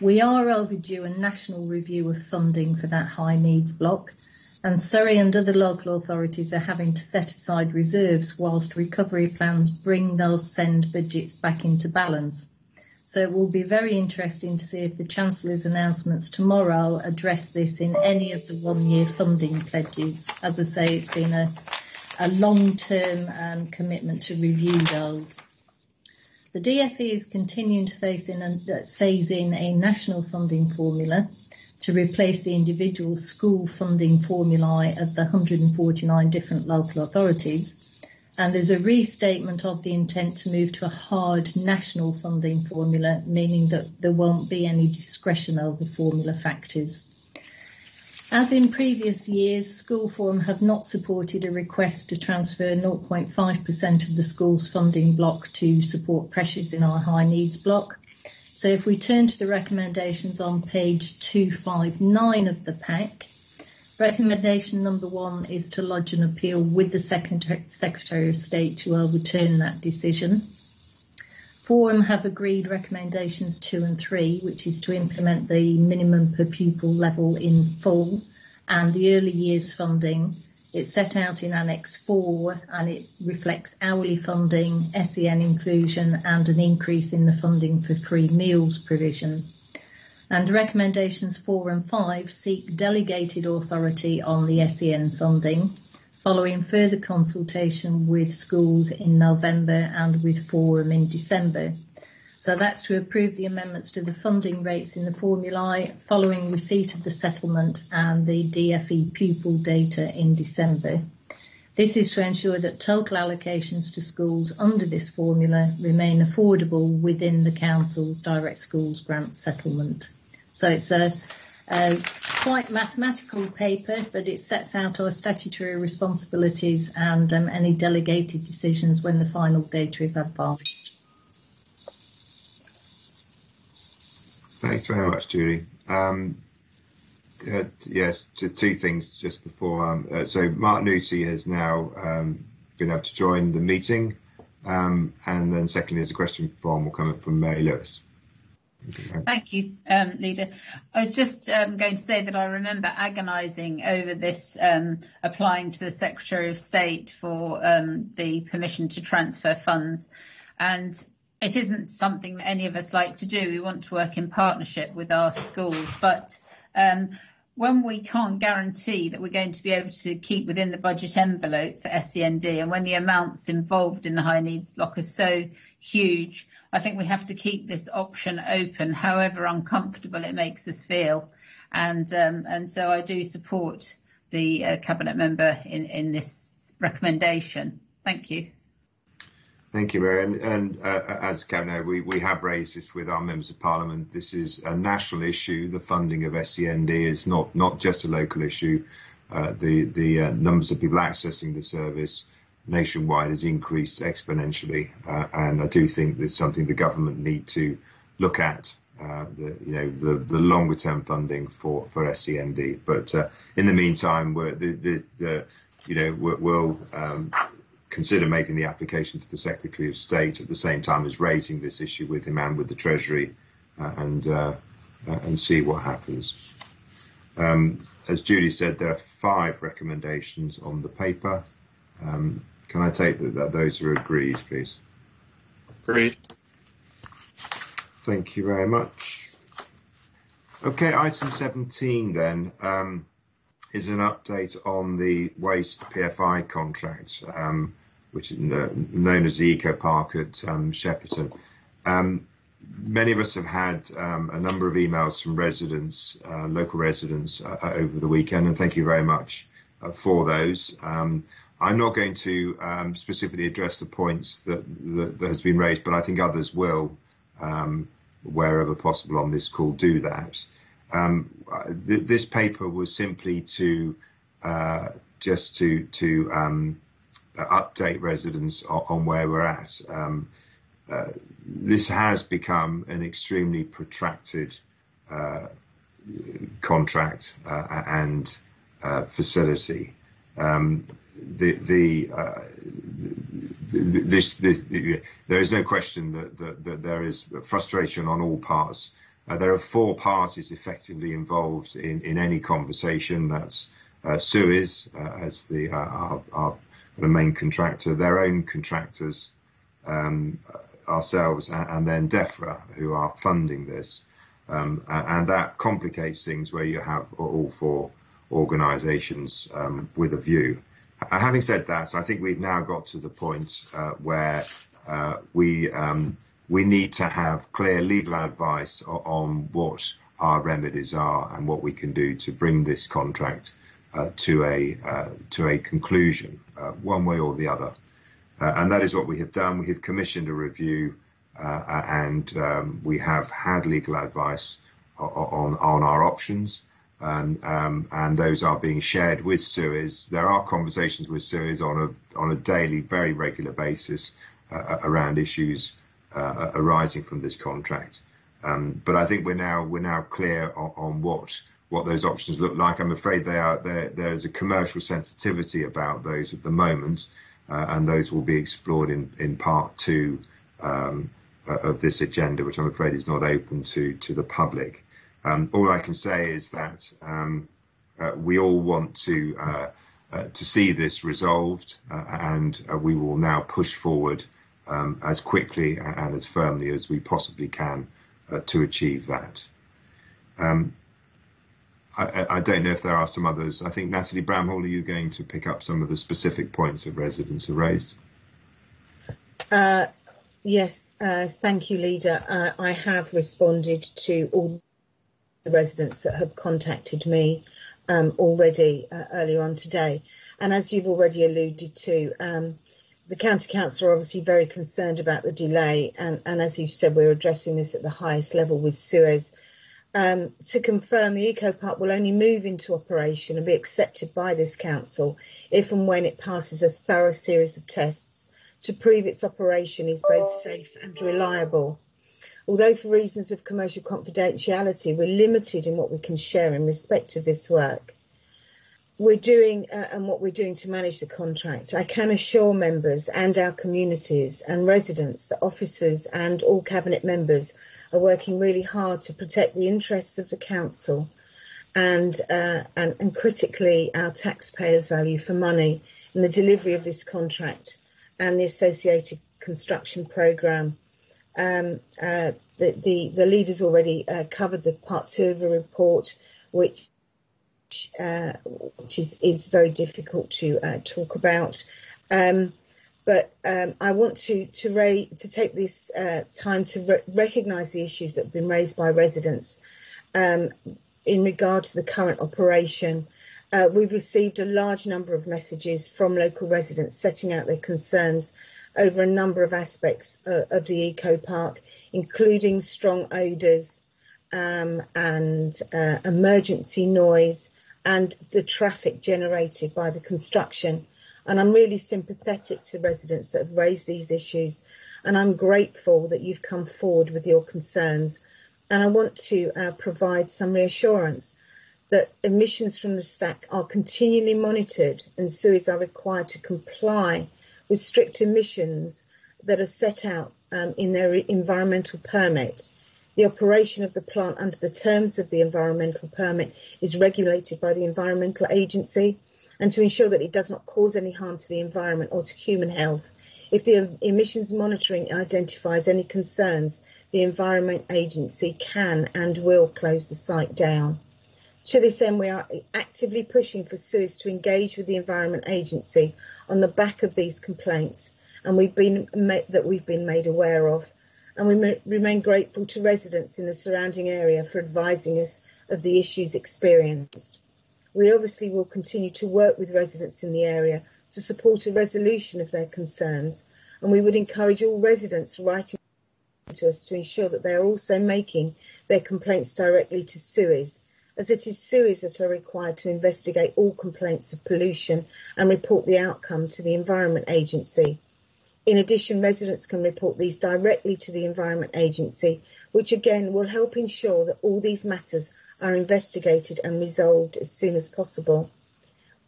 We are overdue a national review of funding for that high needs block and Surrey and other local authorities are having to set aside reserves whilst recovery plans bring those SEND budgets back into balance. So it will be very interesting to see if the Chancellor's announcements tomorrow address this in any of the one-year funding pledges. As I say, it's been a, a long-term um, commitment to review those. The DFE is continuing to in, a, phase in a national funding formula to replace the individual school funding formulae of the 149 different local authorities. And there's a restatement of the intent to move to a hard national funding formula, meaning that there won't be any discretion over formula factors. As in previous years, School Forum have not supported a request to transfer 0.5% of the school's funding block to support pressures in our high needs block. So if we turn to the recommendations on page 259 of the pack, recommendation number one is to lodge an appeal with the Secretary of State to overturn that decision. Forum have agreed recommendations two and three, which is to implement the minimum per pupil level in full and the early years funding it's set out in Annex 4 and it reflects hourly funding, SEN inclusion and an increase in the funding for free meals provision. And recommendations 4 and 5 seek delegated authority on the SEN funding. Following further consultation with schools in November and with Forum in December. So that's to approve the amendments to the funding rates in the formulae following receipt of the settlement and the DFE pupil data in December. This is to ensure that total allocations to schools under this formula remain affordable within the Council's Direct Schools Grant settlement. So it's a, a quite mathematical paper, but it sets out our statutory responsibilities and um, any delegated decisions when the final data is advanced. Thanks very much, Julie. Um, uh, yes, two things just before. Um, uh, so Mark Nuti has now um, been able to join the meeting. Um, and then secondly, there's a question from will come from Mary Lewis. Thank you, um, Leader. I was just um, going to say that I remember agonising over this um, applying to the Secretary of State for um, the permission to transfer funds. And it isn't something that any of us like to do. We want to work in partnership with our schools, but um, when we can't guarantee that we're going to be able to keep within the budget envelope for SEND, and when the amounts involved in the high needs block are so huge, I think we have to keep this option open, however uncomfortable it makes us feel. And um, and so I do support the uh, cabinet member in in this recommendation. Thank you. Thank you, Mary. And, and uh, as Cabinet, we, we have raised this with our members of parliament. This is a national issue. The funding of SEND is not, not just a local issue. Uh, the the uh, numbers of people accessing the service nationwide has increased exponentially, uh, and I do think there's something the government need to look at. Uh, the you know the, the longer term funding for for SEND, but uh, in the meantime, we're the, the, the you know we'll um, consider making the application to the Secretary of State at the same time as raising this issue with him and with the Treasury uh, and uh, uh, and see what happens. Um, as Julie said, there are five recommendations on the paper. Um, can I take that, that those are agreed, please? Agreed. Thank you very much. Okay, item 17 then. Um, is an update on the waste PFI contract. Um, which is known as the Eco Park at um, Shepperton. Um, many of us have had um, a number of emails from residents, uh, local residents, uh, uh, over the weekend, and thank you very much uh, for those. Um, I'm not going to um, specifically address the points that, that, that, has been raised, but I think others will, um, wherever possible on this call, do that. Th- this paper was simply to uh, just to to update residents on, on where we're at. Um, uh, this has become an extremely protracted uh, contract uh, and uh, facility. Um, the, the, uh, the, this, this, the, there is no question that, that, that, there is frustration on all parts. Uh, there are four parties effectively involved in, in any conversation. That's Suez as the our, our the main contractor, their own contractors, um, ourselves, and then DEFRA, who are funding this. Um, and that complicates things where you have all four organisations um, with a view. Having said that, I think we've now got to the point uh, where uh, we um, we need to have clear legal advice on what our remedies are and what we can do to bring this contract uh, to a uh, to a conclusion, uh, one way or the other. and that is what we have done. We have commissioned a review, and um, we have had legal advice on on our options. And, um, and those are being shared with Suez. There are conversations with Suez on a on a daily, very regular basis uh, around issues uh, arising from this contract. Um, but I think we're now we're now clear on, on what what those options look like. I'm afraid they are there. There is a commercial sensitivity about those at the moment, uh, and those will be explored in in part two um, uh, of this agenda, which I'm afraid is not open to to the public. Um, all I can say is that um, uh, we all want to uh, uh, to see this resolved, uh, and we will now push forward um, as quickly and as firmly as we possibly can to achieve that. Um, I, I, don't know if there are some others. I think Natalie Bramhall, are you going to pick up some of the specific points that residents have raised? Uh, yes, uh, thank you, Leader. Uh, I have responded to all the residents that have contacted me um, already uh, earlier on today. And as you've already alluded to, um, the County Council are obviously very concerned about the delay. And, and as you said, we're addressing this at the highest level with Suez um, to confirm the Eco Park will only move into operation and be accepted by this council if and when it passes a thorough series of tests to prove its operation is both safe and reliable. Although for reasons of commercial confidentiality, we're limited in what we can share in respect of this work. We're doing uh, and what we're doing to manage the contract. I can assure members and our communities and residents that officers and all cabinet members are working really hard to protect the interests of the council and, uh, and, and critically our taxpayers' value for money in the delivery of this contract and the associated construction programme. Um, uh, the, the, the, leaders already uh, covered the part two of the report, which uh, which is, is very difficult to uh, talk about. Um, but um, I want to to, ra- to take this uh, time to re- recognise the issues that have been raised by residents um, in regard to the current operation. Uh, we've received a large number of messages from local residents setting out their concerns over a number of aspects uh, of the eco park, including strong odours um, and uh, emergency noise and the traffic generated by the construction and I'm really sympathetic to residents that have raised these issues. And I'm grateful that you've come forward with your concerns. And I want to uh, provide some reassurance that emissions from the stack are continually monitored and Suez are required to comply with strict emissions that are set out um, in their environmental permit. The operation of the plant under the terms of the environmental permit is regulated by the Environmental Agency and to ensure that it does not cause any harm to the environment or to human health. If the emissions monitoring identifies any concerns, the Environment Agency can and will close the site down. To this end, we are actively pushing for SUEZ to engage with the Environment Agency on the back of these complaints and we've been that we've been made aware of. And we remain grateful to residents in the surrounding area for advising us of the issues experienced. We obviously will continue to work with residents in the area to support a resolution of their concerns, and we would encourage all residents writing to us to ensure that they are also making their complaints directly to SUEZ, as it is SUEZ that are required to investigate all complaints of pollution and report the outcome to the Environment Agency. In addition, residents can report these directly to the Environment Agency, which again will help ensure that all these matters are investigated and resolved as soon as possible.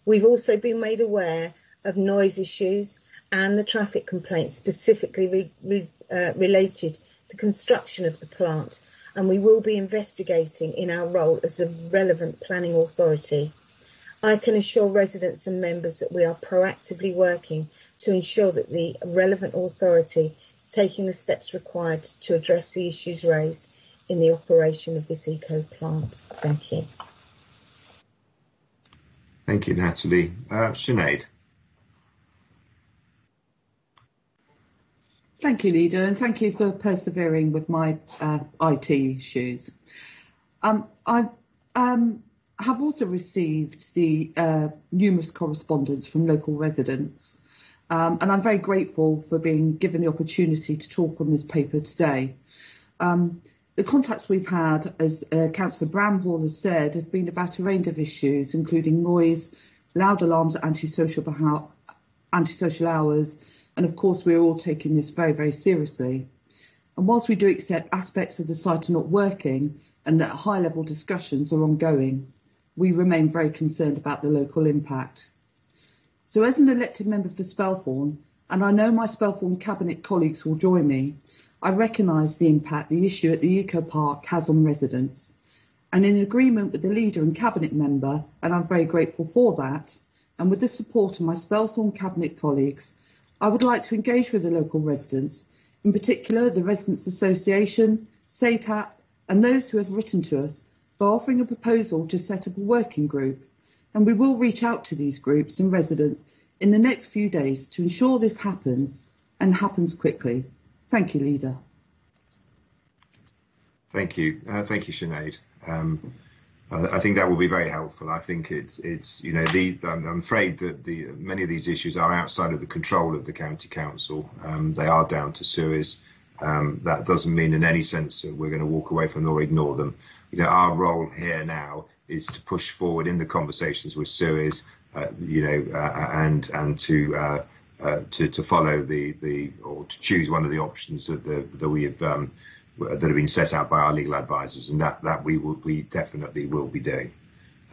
We've also been made aware of noise issues and the traffic complaints specifically re, re, uh, related to the construction of the plant and we will be investigating in our role as a relevant planning authority. I can assure residents and members that we are proactively working to ensure that the relevant authority is taking the steps required to address the issues raised in the operation of this eco plant. Thank you. Thank you, Natalie. Uh, Sinead. Thank you, Leader, and thank you for persevering with my uh, IT issues. Um, I um, have also received the uh, numerous correspondence from local residents, um, and I'm very grateful for being given the opportunity to talk on this paper today. Um, the contacts we've had, as uh, Councillor Bramhall has said, have been about a range of issues, including noise, loud alarms, antisocial, antisocial hours, and of course we're all taking this very, very seriously. And whilst we do accept aspects of the site are not working and that high level discussions are ongoing, we remain very concerned about the local impact. So as an elected member for Spelthorne, and I know my Spelthorne Cabinet colleagues will join me, I recognise the impact the issue at the Eco Park has on residents. And in agreement with the leader and cabinet member, and I'm very grateful for that, and with the support of my Spelthorne cabinet colleagues, I would like to engage with the local residents, in particular the Residents Association, SATAP, and those who have written to us by offering a proposal to set up a working group, and we will reach out to these groups and residents in the next few days to ensure this happens and happens quickly. Thank you, Leader. Thank you. Uh, thank you, Sinead. Um, I think that will be very helpful. I think it's it's you know the I'm afraid that the many of these issues are outside of the control of the county council. Um, they are down to Suez. Um, that doesn't mean in any sense that we're going to walk away from them or ignore them. You know our role here now is to push forward in the conversations with Suez. Uh, you know uh, and and to uh, uh, to to follow the the or to choose one of the options that the, that we have um, that have been set out by our legal advisors, and that that we will we definitely will be doing.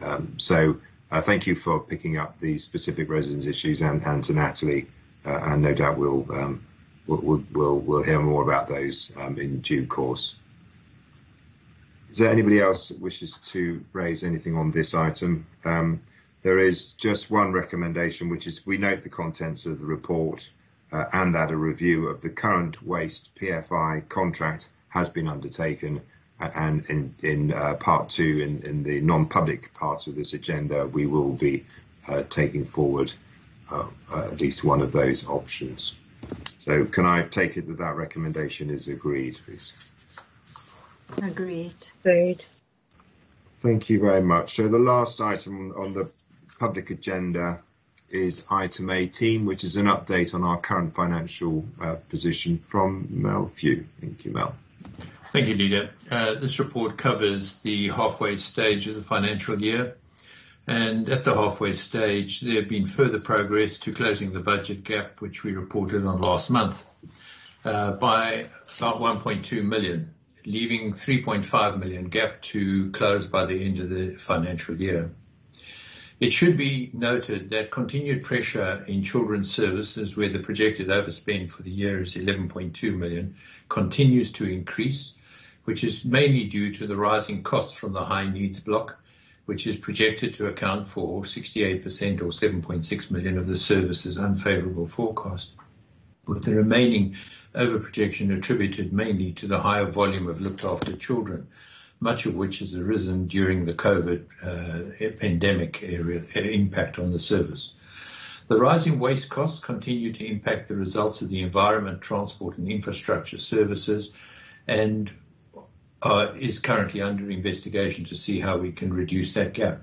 Um, so uh, thank you for picking up the specific residence issues, and, and to Natalie, uh, and no doubt we'll, um, we'll, we'll we'll hear more about those um, in due course. Is there anybody else that wishes to raise anything on this item? Um, there is just one recommendation, which is we note the contents of the report uh, and that a review of the current waste PFI contract has been undertaken and in, in uh, part two, in, in the non-public part of this agenda, we will be uh, taking forward uh, uh, at least one of those options. So can I take it that that recommendation is agreed, please? Agreed. Agreed. Thank you very much. So the last item on the public agenda is item 18, which is an update on our current financial uh, position from Mel Few. Thank you, Mel. Thank you, Leader. Uh, this report covers the halfway stage of the financial year. And at the halfway stage, there have been further progress to closing the budget gap, which we reported on last month, uh, by about 1.2 million, leaving 3.5 million gap to close by the end of the financial year. It should be noted that continued pressure in children's services, where the projected overspend for the year is 11.2 million, continues to increase, which is mainly due to the rising costs from the high needs block, which is projected to account for 68% or 7.6 million of the service's unfavorable forecast, with the remaining overprojection attributed mainly to the higher volume of looked after children, much of which has arisen during the COVID uh, pandemic area, impact on the service. The rising waste costs continue to impact the results of the environment, transport and infrastructure services and uh, is currently under investigation to see how we can reduce that gap.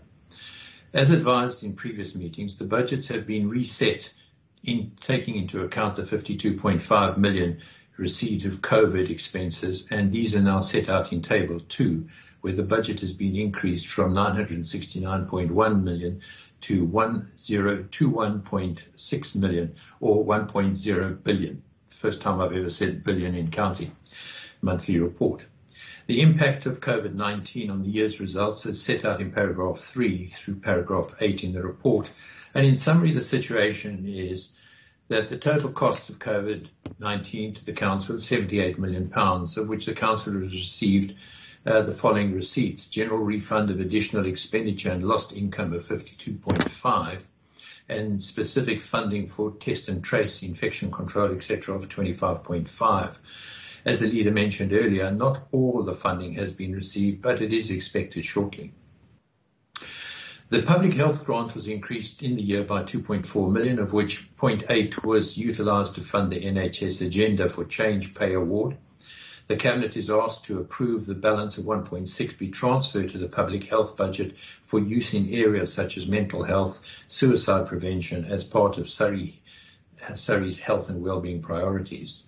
As advised in previous meetings, the budgets have been reset in taking into account the 52.5 million receipt of COVID expenses, and these are now set out in Table 2, where the budget has been increased from 969.1 million to 1021.6 million or 1.0 billion. First time I've ever said billion in county monthly report. The impact of COVID-19 on the year's results is set out in paragraph 3 through paragraph 8 in the report. And in summary, the situation is that the total cost of COVID-19 to the council is 78 million pounds, of which the council has received uh, the following receipts: general refund of additional expenditure and lost income of 52.5, and specific funding for test and trace, infection control, etc., of 25.5. As the leader mentioned earlier, not all of the funding has been received, but it is expected shortly. The public health grant was increased in the year by 2.4 million, of which 0.8 was utilised to fund the NHS Agenda for Change Pay Award. The Cabinet is asked to approve the balance of 1.6 be transferred to the public health budget for use in areas such as mental health, suicide prevention as part of Surrey, Surrey's health and wellbeing priorities.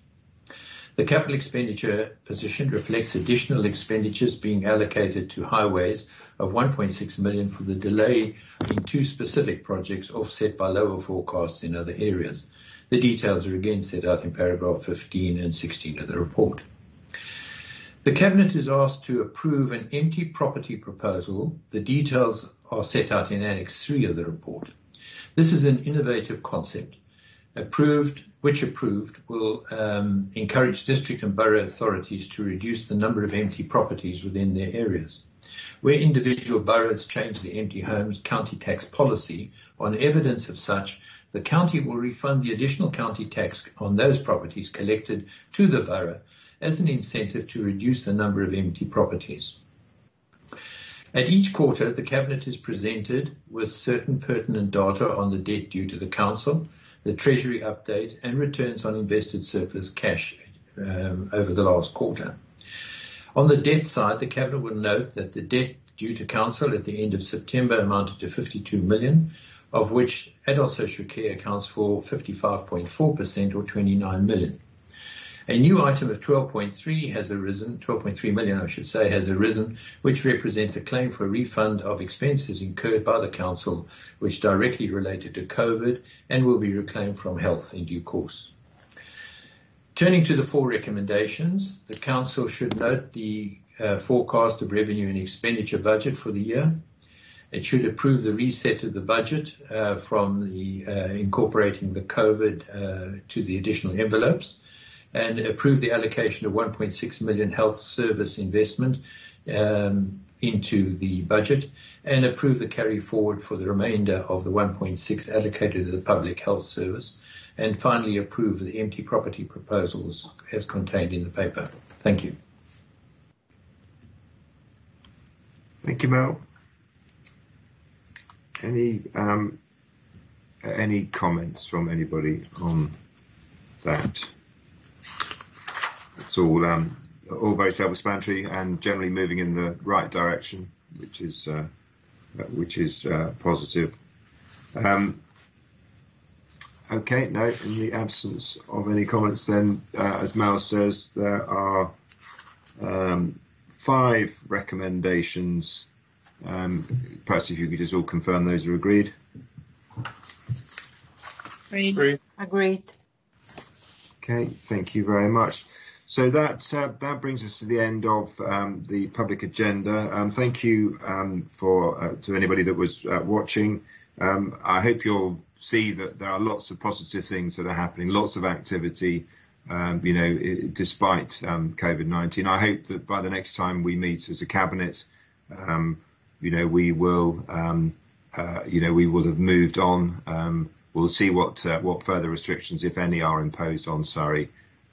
The capital expenditure position reflects additional expenditures being allocated to highways of 1.6 million for the delay in two specific projects offset by lower forecasts in other areas. The details are again set out in paragraph 15 and 16 of the report. The Cabinet is asked to approve an empty property proposal. The details are set out in Annex 3 of the report. This is an innovative concept approved, which approved will um, encourage district and borough authorities to reduce the number of empty properties within their areas. Where individual boroughs change the empty homes county tax policy, on evidence of such, the county will refund the additional county tax on those properties collected to the borough as an incentive to reduce the number of empty properties. At each quarter, the Cabinet is presented with certain pertinent data on the debt due to the Council, the Treasury update, and returns on invested surplus cash um, over the last quarter. On the debt side, the Cabinet will note that the debt due to Council at the end of September amounted to 52 million, of which adult social care accounts for 55.4% or 29 million. A new item of 12.3 has arisen, 12.3 million I should say, has arisen, which represents a claim for a refund of expenses incurred by the council, which directly related to COVID and will be reclaimed from health in due course. Turning to the four recommendations, the council should note the uh, forecast of revenue and expenditure budget for the year. It should approve the reset of the budget uh, from uh, incorporating the COVID to the additional envelopes and approve the allocation of 1.6 million health service investment um, into the budget and approve the carry forward for the remainder of the 1.6 allocated to the public health service and finally approve the empty property proposals as contained in the paper. Thank you. Thank you, Mel. Any um, any comments from anybody on that? It's all um, all very self-explanatory and generally moving in the right direction, which is uh, which is uh, positive. Um, okay, no, in the absence of any comments, then uh, as Mel says, there are um, five recommendations. Um, perhaps if you could just all confirm those are agreed. Agreed. Agreed. Okay, thank you very much. So that uh, that brings us to the end of um, the public agenda. Um, thank you um, for uh, to anybody that was uh, watching. Um, I hope you'll see that there are lots of positive things that are happening, lots of activity. Um, you know, it, despite um, COVID-19, I hope that by the next time we meet as a cabinet, you know, we will, uh, you know, we will have moved on. we'll see what uh, what further restrictions, if any, are imposed on Surrey.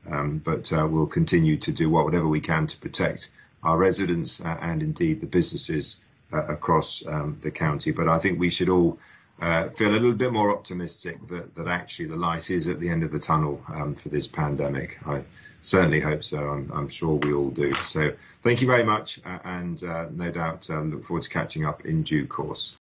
Um, but uh, we'll continue to do whatever we can to protect our residents uh, and indeed the businesses uh, across um, the county. But I think we should all uh, feel a little bit more optimistic that, that actually the light is at the end of the tunnel um, for this pandemic. I certainly hope so. I'm, I'm, sure we all do. So thank you very much, uh, and uh, no doubt look forward to catching up in due course.